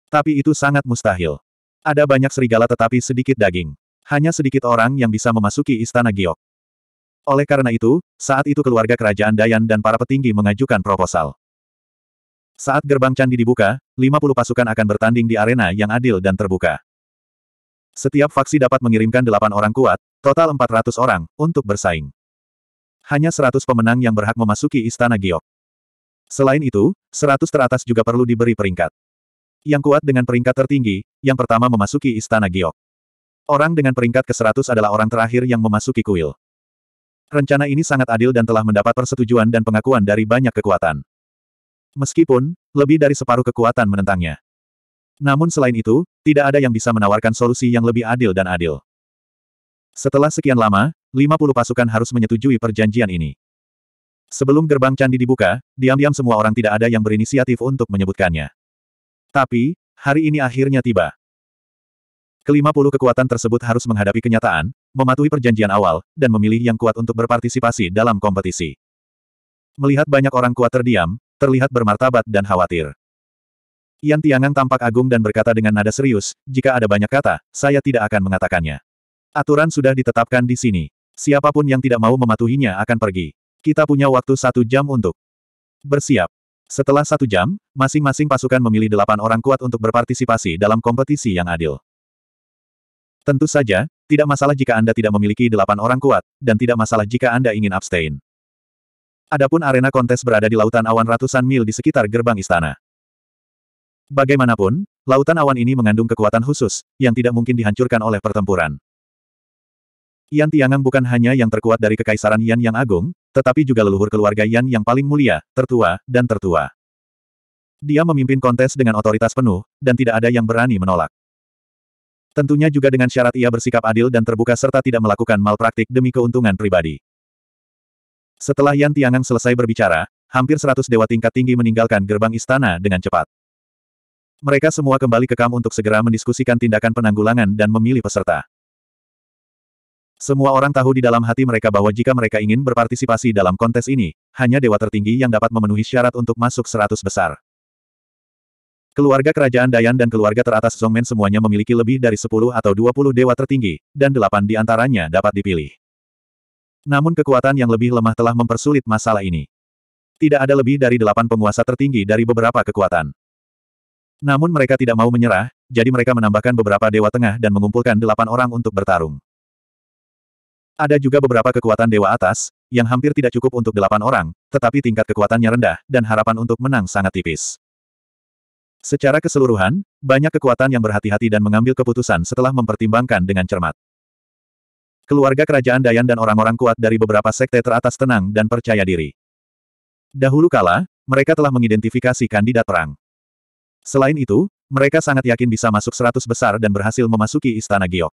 Tapi itu sangat mustahil. Ada banyak serigala tetapi sedikit daging. Hanya sedikit orang yang bisa memasuki istana Giok. Oleh karena itu, saat itu keluarga kerajaan Dayan dan para petinggi mengajukan proposal. Saat gerbang candi dibuka, 50 pasukan akan bertanding di arena yang adil dan terbuka. Setiap faksi dapat mengirimkan 8 orang kuat, total 400 orang, untuk bersaing. Hanya 100 pemenang yang berhak memasuki istana Giok. Selain itu, 100 teratas juga perlu diberi peringkat. Yang kuat dengan peringkat tertinggi, yang pertama memasuki Istana Giok. Orang dengan peringkat ke-100 adalah orang terakhir yang memasuki kuil. Rencana ini sangat adil dan telah mendapat persetujuan dan pengakuan dari banyak kekuatan. Meskipun, lebih dari separuh kekuatan menentangnya. Namun selain itu, tidak ada yang bisa menawarkan solusi yang lebih adil dan adil. Setelah sekian lama, 50 pasukan harus menyetujui perjanjian ini. Sebelum gerbang candi dibuka, diam-diam semua orang tidak ada yang berinisiatif untuk menyebutkannya. Tapi, hari ini akhirnya tiba. Kelima puluh kekuatan tersebut harus menghadapi kenyataan, mematuhi perjanjian awal, dan memilih yang kuat untuk berpartisipasi dalam kompetisi. Melihat banyak orang kuat terdiam, terlihat bermartabat dan khawatir. Yan Tiangang tampak agung dan berkata dengan nada serius, jika ada banyak kata, saya tidak akan mengatakannya. Aturan sudah ditetapkan di sini. Siapa pun yang tidak mau mematuhinya akan pergi. Kita punya waktu satu jam untuk bersiap. Setelah satu jam, masing-masing pasukan memilih delapan orang kuat untuk berpartisipasi dalam kompetisi yang adil. Tentu saja, tidak masalah jika Anda tidak memiliki delapan orang kuat, dan tidak masalah jika Anda ingin abstain. Adapun arena kontes berada di lautan awan ratusan mil di sekitar gerbang istana. Bagaimanapun, lautan awan ini mengandung kekuatan khusus, yang tidak mungkin dihancurkan oleh pertempuran. Yan Tiangang bukan hanya yang terkuat dari kekaisaran Yan yang agung, tetapi juga leluhur keluarga Yan yang paling mulia, tertua, dan tertua. Dia memimpin kontes dengan otoritas penuh, dan tidak ada yang berani menolak. Tentunya juga dengan syarat ia bersikap adil dan terbuka serta tidak melakukan malpraktik demi keuntungan pribadi. Setelah Yan Tiangang selesai berbicara, hampir seratus dewa tingkat tinggi meninggalkan gerbang istana dengan cepat. Mereka semua kembali ke kamp untuk segera mendiskusikan tindakan penanggulangan dan memilih peserta. Semua orang tahu di dalam hati mereka bahwa jika mereka ingin berpartisipasi dalam kontes ini, hanya dewa tertinggi yang dapat memenuhi syarat untuk masuk seratus besar. Keluarga kerajaan Dayan dan keluarga teratas Zongmen semuanya memiliki lebih dari 10 atau 20 dewa tertinggi, dan delapan di antaranya dapat dipilih. Namun kekuatan yang lebih lemah telah mempersulit masalah ini. Tidak ada lebih dari delapan penguasa tertinggi dari beberapa kekuatan. Namun mereka tidak mau menyerah, jadi mereka menambahkan beberapa dewa tengah dan mengumpulkan delapan orang untuk bertarung. Ada juga beberapa kekuatan dewa atas, yang hampir tidak cukup untuk delapan orang, tetapi tingkat kekuatannya rendah, dan harapan untuk menang sangat tipis. Secara keseluruhan, banyak kekuatan yang berhati-hati dan mengambil keputusan setelah mempertimbangkan dengan cermat. Keluarga kerajaan Dayan dan orang-orang kuat dari beberapa sekte teratas tenang dan percaya diri. Dahulu kala, mereka telah mengidentifikasi kandidat perang. Selain itu, mereka sangat yakin bisa masuk seratus besar dan berhasil memasuki Istana Giok.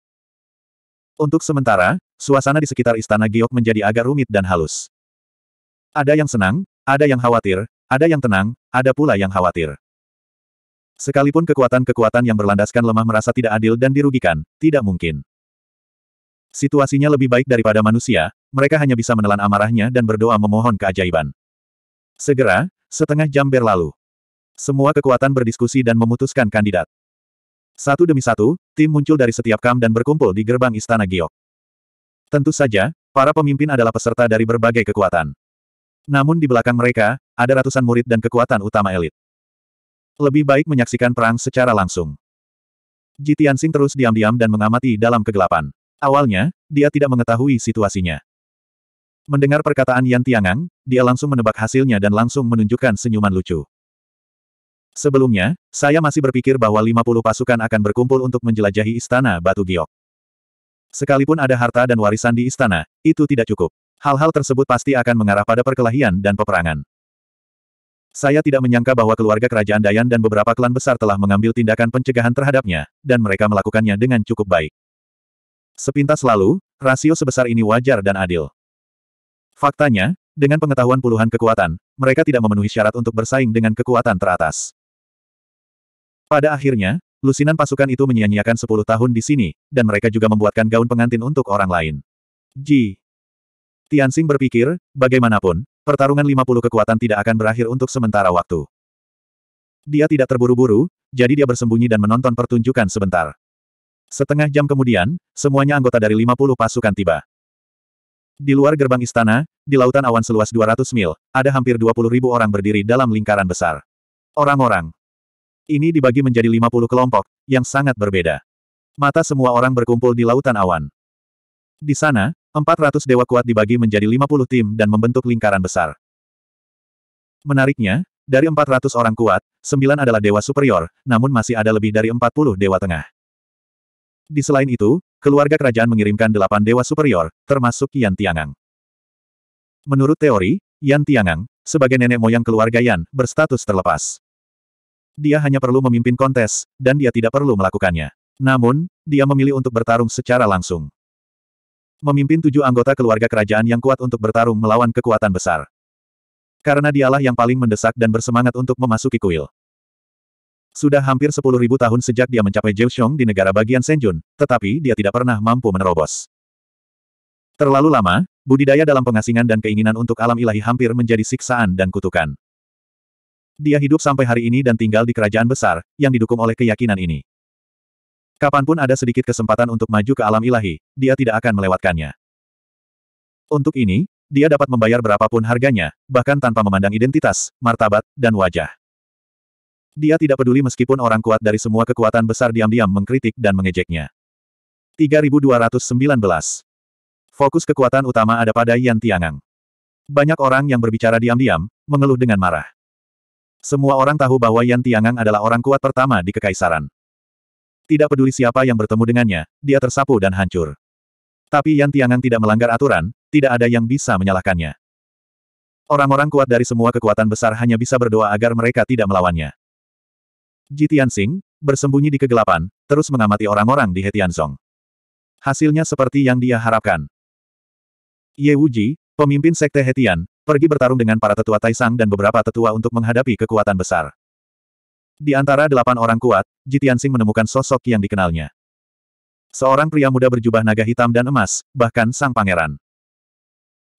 Untuk sementara, suasana di sekitar Istana Giok menjadi agak rumit dan halus. Ada yang senang, ada yang khawatir, ada yang tenang, ada pula yang khawatir. Sekalipun kekuatan-kekuatan yang berlandaskan lemah merasa tidak adil dan dirugikan, tidak mungkin. Situasinya lebih baik daripada manusia, mereka hanya bisa menelan amarahnya dan berdoa memohon keajaiban. Segera, setengah jam berlalu. Semua kekuatan berdiskusi dan memutuskan kandidat. Satu demi satu, tim muncul dari setiap kam dan berkumpul di gerbang Istana Giok. Tentu saja, para pemimpin adalah peserta dari berbagai kekuatan. Namun di belakang mereka, ada ratusan murid dan kekuatan utama elit. Lebih baik menyaksikan perang secara langsung. Ji Tianxing terus diam-diam dan mengamati dalam kegelapan. Awalnya, dia tidak mengetahui situasinya. Mendengar perkataan Yan Tiangang, dia langsung menebak hasilnya dan langsung menunjukkan senyuman lucu. Sebelumnya, saya masih berpikir bahwa 50 pasukan akan berkumpul untuk menjelajahi istana Batu Giok. Sekalipun ada harta dan warisan di istana, itu tidak cukup. Hal-hal tersebut pasti akan mengarah pada perkelahian dan peperangan. Saya tidak menyangka bahwa keluarga kerajaan Dayan dan beberapa klan besar telah mengambil tindakan pencegahan terhadapnya, dan mereka melakukannya dengan cukup baik. Sepintas lalu, rasio sebesar ini wajar dan adil. Faktanya, dengan pengetahuan puluhan kekuatan, mereka tidak memenuhi syarat untuk bersaing dengan kekuatan teratas. Pada akhirnya, lusinan pasukan itu menyia-nyiakan 10 tahun di sini, dan mereka juga membuatkan gaun pengantin untuk orang lain. Ji. Tianxing berpikir, bagaimanapun, pertarungan 50 kekuatan tidak akan berakhir untuk sementara waktu. Dia tidak terburu-buru, jadi dia bersembunyi dan menonton pertunjukan sebentar. Setengah jam kemudian, semuanya anggota dari 50 pasukan tiba. Di luar gerbang istana, di lautan awan seluas 200 mil, ada hampir 20 ribu orang berdiri dalam lingkaran besar. Orang-orang, ini dibagi menjadi 50 kelompok, yang sangat berbeda. Mata semua orang berkumpul di lautan awan. Di sana, 400 dewa kuat dibagi menjadi 50 tim dan membentuk lingkaran besar. Menariknya, dari 400 orang kuat, 9 adalah dewa superior, namun masih ada lebih dari 40 dewa tengah. Di selain itu, keluarga kerajaan mengirimkan delapan dewa superior, termasuk Yan Tiangang. Menurut teori, Yan Tiangang, sebagai nenek moyang keluarga Yan, berstatus terlepas. Dia hanya perlu memimpin kontes, dan dia tidak perlu melakukannya. Namun, dia memilih untuk bertarung secara langsung. Memimpin tujuh anggota keluarga kerajaan yang kuat untuk bertarung melawan kekuatan besar. Karena dialah yang paling mendesak dan bersemangat untuk memasuki kuil. Sudah hampir sepuluh ribu tahun sejak dia mencapai Zhouxiong di negara bagian Senjun, tetapi dia tidak pernah mampu menerobos. Terlalu lama, budidaya dalam pengasingan dan keinginan untuk alam ilahi hampir menjadi siksaan dan kutukan. Dia hidup sampai hari ini dan tinggal di kerajaan besar, yang didukung oleh keyakinan ini. Kapan pun ada sedikit kesempatan untuk maju ke alam ilahi, dia tidak akan melewatkannya. Untuk ini, dia dapat membayar berapapun harganya, bahkan tanpa memandang identitas, martabat, dan wajah. Dia tidak peduli meskipun orang kuat dari semua kekuatan besar diam-diam mengkritik dan mengejeknya. 3219 Fokus kekuatan utama ada pada Yan Tiangang. Banyak orang yang berbicara diam-diam, mengeluh dengan marah. Semua orang tahu bahwa Yan Tiangang adalah orang kuat pertama di kekaisaran. Tidak peduli siapa yang bertemu dengannya, dia tersapu dan hancur. Tapi Yan Tiangang tidak melanggar aturan, tidak ada yang bisa menyalahkannya. Orang-orang kuat dari semua kekuatan besar hanya bisa berdoa agar mereka tidak melawannya. Ji Tianxing, bersembunyi di kegelapan, terus mengamati orang-orang di Hetianzong. Hasilnya seperti yang dia harapkan. Ye Wuji, pemimpin sekte Hetian, pergi bertarung dengan para tetua Taisang dan beberapa tetua untuk menghadapi kekuatan besar. Di antara delapan orang kuat, Jitiansing menemukan sosok yang dikenalnya. Seorang pria muda berjubah naga hitam dan emas, bahkan sang pangeran.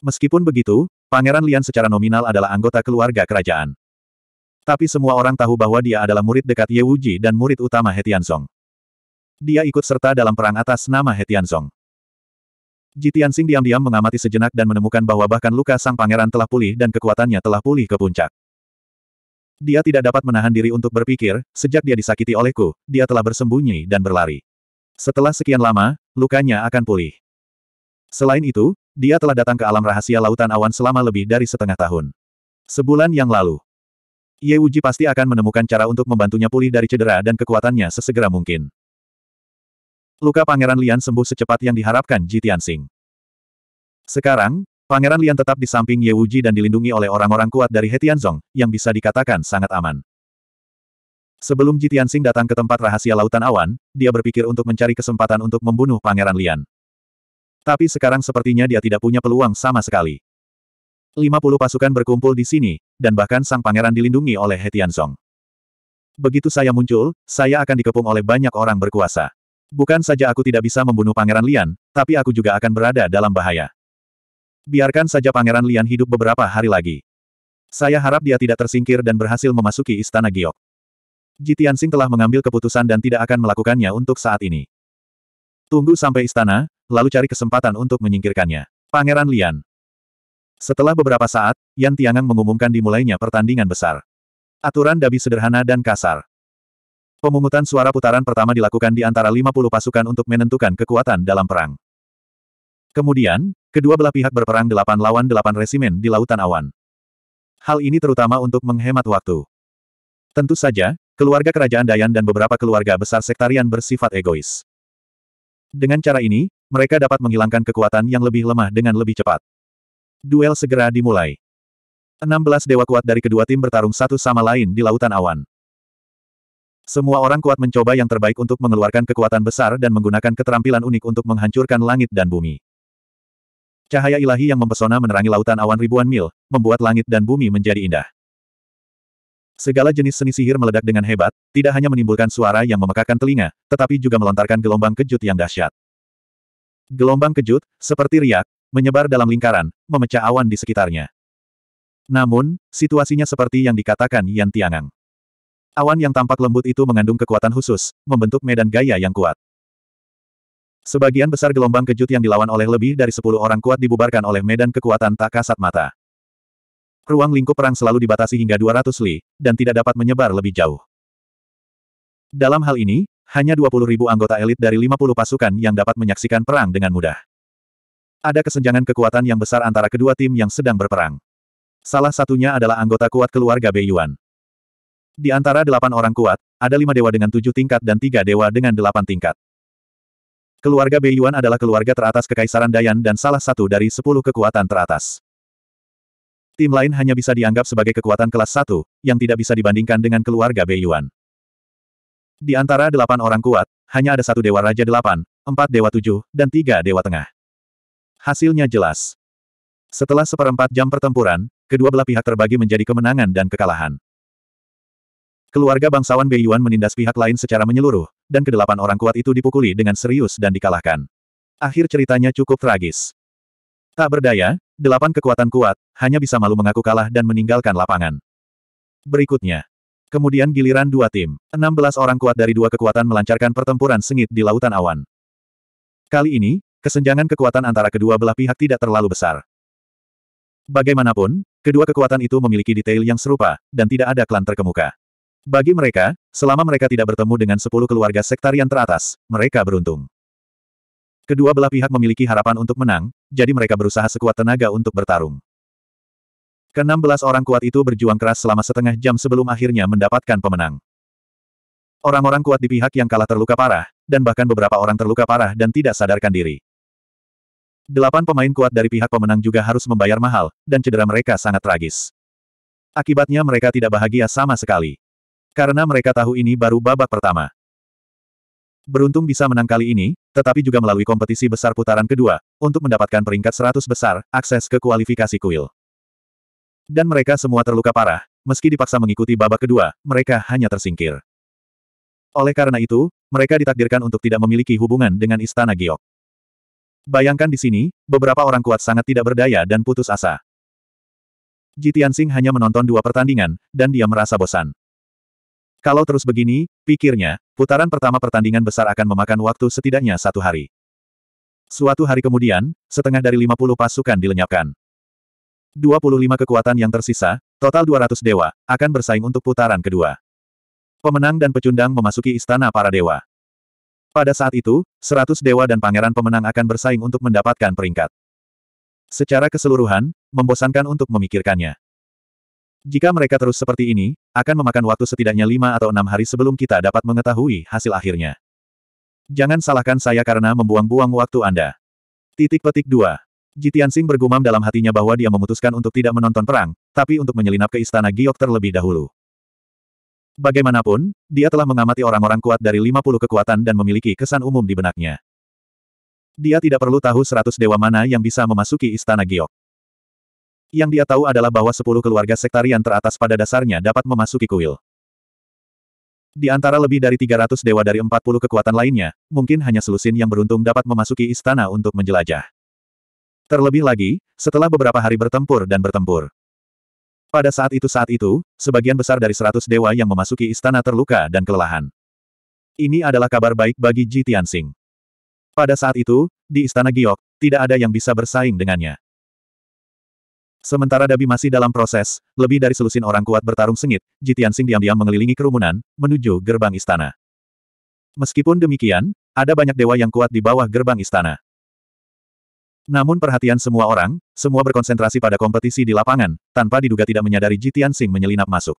Meskipun begitu, Pangeran Lian secara nominal adalah anggota keluarga kerajaan. Tapi semua orang tahu bahwa dia adalah murid dekat Ye Wuji dan murid utama Hetianzong. Dia ikut serta dalam perang atas nama Hetianzong. Jitiansing diam-diam mengamati sejenak dan menemukan bahwa bahkan luka sang pangeran telah pulih dan kekuatannya telah pulih ke puncak. Dia tidak dapat menahan diri untuk berpikir, sejak dia disakiti olehku, dia telah bersembunyi dan berlari. Setelah sekian lama, lukanya akan pulih. Selain itu, dia telah datang ke alam rahasia lautan awan selama lebih dari setengah tahun. Sebulan yang lalu. Ye Wuji pasti akan menemukan cara untuk membantunya pulih dari cedera dan kekuatannya sesegera mungkin. Luka Pangeran Lian sembuh secepat yang diharapkan Ji Tianxing. Sekarang, Pangeran Lian tetap di samping Ye Wuji dan dilindungi oleh orang-orang kuat dari Hetianzong, yang bisa dikatakan sangat aman. Sebelum Ji Tianxing datang ke tempat rahasia Lautan Awan, dia berpikir untuk mencari kesempatan untuk membunuh Pangeran Lian. Tapi sekarang sepertinya dia tidak punya peluang sama sekali. 50 pasukan berkumpul di sini, dan bahkan sang pangeran dilindungi oleh Hetianzong. Begitu saya muncul, saya akan dikepung oleh banyak orang berkuasa. Bukan saja aku tidak bisa membunuh Pangeran Lian, tapi aku juga akan berada dalam bahaya. Biarkan saja Pangeran Lian hidup beberapa hari lagi. Saya harap dia tidak tersingkir dan berhasil memasuki Istana Giok. Jitiansing telah mengambil keputusan dan tidak akan melakukannya untuk saat ini. Tunggu sampai istana, lalu cari kesempatan untuk menyingkirkannya. Pangeran Lian. Setelah beberapa saat, Yan Tiangang mengumumkan dimulainya pertandingan besar. Aturan dabi sederhana dan kasar. Pemungutan suara putaran pertama dilakukan di antara 50 pasukan untuk menentukan kekuatan dalam perang. Kemudian, kedua belah pihak berperang delapan lawan delapan resimen di Lautan Awan. Hal ini terutama untuk menghemat waktu. Tentu saja, keluarga kerajaan Dayan dan beberapa keluarga besar sektarian bersifat egois. Dengan cara ini, mereka dapat menghilangkan kekuatan yang lebih lemah dengan lebih cepat. Duel segera dimulai. 16 dewa kuat dari kedua tim bertarung satu sama lain di Lautan Awan. Semua orang kuat mencoba yang terbaik untuk mengeluarkan kekuatan besar dan menggunakan keterampilan unik untuk menghancurkan langit dan bumi. Cahaya ilahi yang mempesona menerangi lautan awan ribuan mil, membuat langit dan bumi menjadi indah. Segala jenis seni sihir meledak dengan hebat, tidak hanya menimbulkan suara yang memekakan telinga, tetapi juga melontarkan gelombang kejut yang dahsyat. Gelombang kejut, seperti riak, menyebar dalam lingkaran, memecah awan di sekitarnya. Namun, situasinya seperti yang dikatakan Yan Tiangang. Awan yang tampak lembut itu mengandung kekuatan khusus, membentuk medan gaya yang kuat. Sebagian besar gelombang kejut yang dilawan oleh lebih dari sepuluh orang kuat dibubarkan oleh medan kekuatan tak kasat mata. Ruang lingkup perang selalu dibatasi hingga 200 li, dan tidak dapat menyebar lebih jauh. Dalam hal ini, hanya 20 ribu anggota elit dari 50 pasukan yang dapat menyaksikan perang dengan mudah. Ada kesenjangan kekuatan yang besar antara kedua tim yang sedang berperang. Salah satunya adalah anggota kuat keluarga Beiyuan. Di antara delapan orang kuat, ada lima dewa dengan tujuh tingkat dan tiga dewa dengan delapan tingkat. Keluarga Beiyuan adalah keluarga teratas Kekaisaran Dayan dan salah satu dari sepuluh kekuatan teratas. Tim lain hanya bisa dianggap sebagai kekuatan kelas satu, yang tidak bisa dibandingkan dengan keluarga Beiyuan. Di antara delapan orang kuat, hanya ada satu Dewa Raja Delapan, empat Dewa Tujuh, dan tiga Dewa Tengah. Hasilnya jelas. Setelah seperempat jam pertempuran, kedua belah pihak terbagi menjadi kemenangan dan kekalahan. Keluarga bangsawan Beiyuan menindas pihak lain secara menyeluruh, dan kedelapan orang kuat itu dipukuli dengan serius dan dikalahkan. Akhir ceritanya cukup tragis. Tak berdaya, delapan kekuatan kuat, hanya bisa malu mengaku kalah dan meninggalkan lapangan. Berikutnya. Kemudian giliran dua tim. 16 orang kuat dari dua kekuatan melancarkan pertempuran sengit di lautan awan. Kali ini, kesenjangan kekuatan antara kedua belah pihak tidak terlalu besar. Bagaimanapun, kedua kekuatan itu memiliki detail yang serupa, dan tidak ada klan terkemuka. Bagi mereka, selama mereka tidak bertemu dengan sepuluh keluarga sektarian teratas, mereka beruntung. Kedua belah pihak memiliki harapan untuk menang, jadi mereka berusaha sekuat tenaga untuk bertarung. Ke-16 orang kuat itu berjuang keras selama setengah jam sebelum akhirnya mendapatkan pemenang. Orang-orang kuat di pihak yang kalah terluka parah, dan bahkan beberapa orang terluka parah dan tidak sadarkan diri. Delapan pemain kuat dari pihak pemenang juga harus membayar mahal, dan cedera mereka sangat tragis. Akibatnya mereka tidak bahagia sama sekali. Karena mereka tahu ini baru babak pertama. Beruntung bisa menang kali ini, tetapi juga melalui kompetisi besar putaran kedua, untuk mendapatkan peringkat 100 besar, akses ke kualifikasi kuil. Dan mereka semua terluka parah, meski dipaksa mengikuti babak kedua, mereka hanya tersingkir. Oleh karena itu, mereka ditakdirkan untuk tidak memiliki hubungan dengan Istana Giok. Bayangkan di sini, beberapa orang kuat sangat tidak berdaya dan putus asa. Jitiansing hanya menonton dua pertandingan, dan dia merasa bosan. Kalau terus begini, pikirnya, putaran pertama pertandingan besar akan memakan waktu setidaknya satu hari. Suatu hari kemudian, setengah dari 50 pasukan dilenyapkan. 25 kekuatan yang tersisa, total 200 dewa, akan bersaing untuk putaran kedua. Pemenang dan pecundang memasuki istana para dewa. Pada saat itu, 100 dewa dan pangeran pemenang akan bersaing untuk mendapatkan peringkat. Secara keseluruhan, membosankan untuk memikirkannya. Jika mereka terus seperti ini, akan memakan waktu setidaknya lima atau enam hari sebelum kita dapat mengetahui hasil akhirnya. Jangan salahkan saya karena membuang-buang waktu Anda. Titik petik 2. Jitiansing bergumam dalam hatinya bahwa dia memutuskan untuk tidak menonton perang, tapi untuk menyelinap ke istana Giok terlebih dahulu. Bagaimanapun, dia telah mengamati orang-orang kuat dari 50 kekuatan dan memiliki kesan umum di benaknya. Dia tidak perlu tahu seratus dewa mana yang bisa memasuki istana Giok. Yang dia tahu adalah bahwa sepuluh keluarga sektarian teratas pada dasarnya dapat memasuki kuil. Di antara lebih dari 300 dewa dari 40 kekuatan lainnya, mungkin hanya selusin yang beruntung dapat memasuki istana untuk menjelajah. Terlebih lagi, setelah beberapa hari bertempur dan bertempur. Pada saat itu saat itu, sebagian besar dari 100 dewa yang memasuki istana terluka dan kelelahan. Ini adalah kabar baik bagi Ji Tianxing. Pada saat itu, di istana Giok, tidak ada yang bisa bersaing dengannya. Sementara Dabi masih dalam proses, lebih dari selusin orang kuat bertarung sengit, Jitiansing diam-diam mengelilingi kerumunan, menuju gerbang istana. Meskipun demikian, ada banyak dewa yang kuat di bawah gerbang istana. Namun perhatian semua orang, semua berkonsentrasi pada kompetisi di lapangan, tanpa diduga tidak menyadari Jitiansing menyelinap masuk.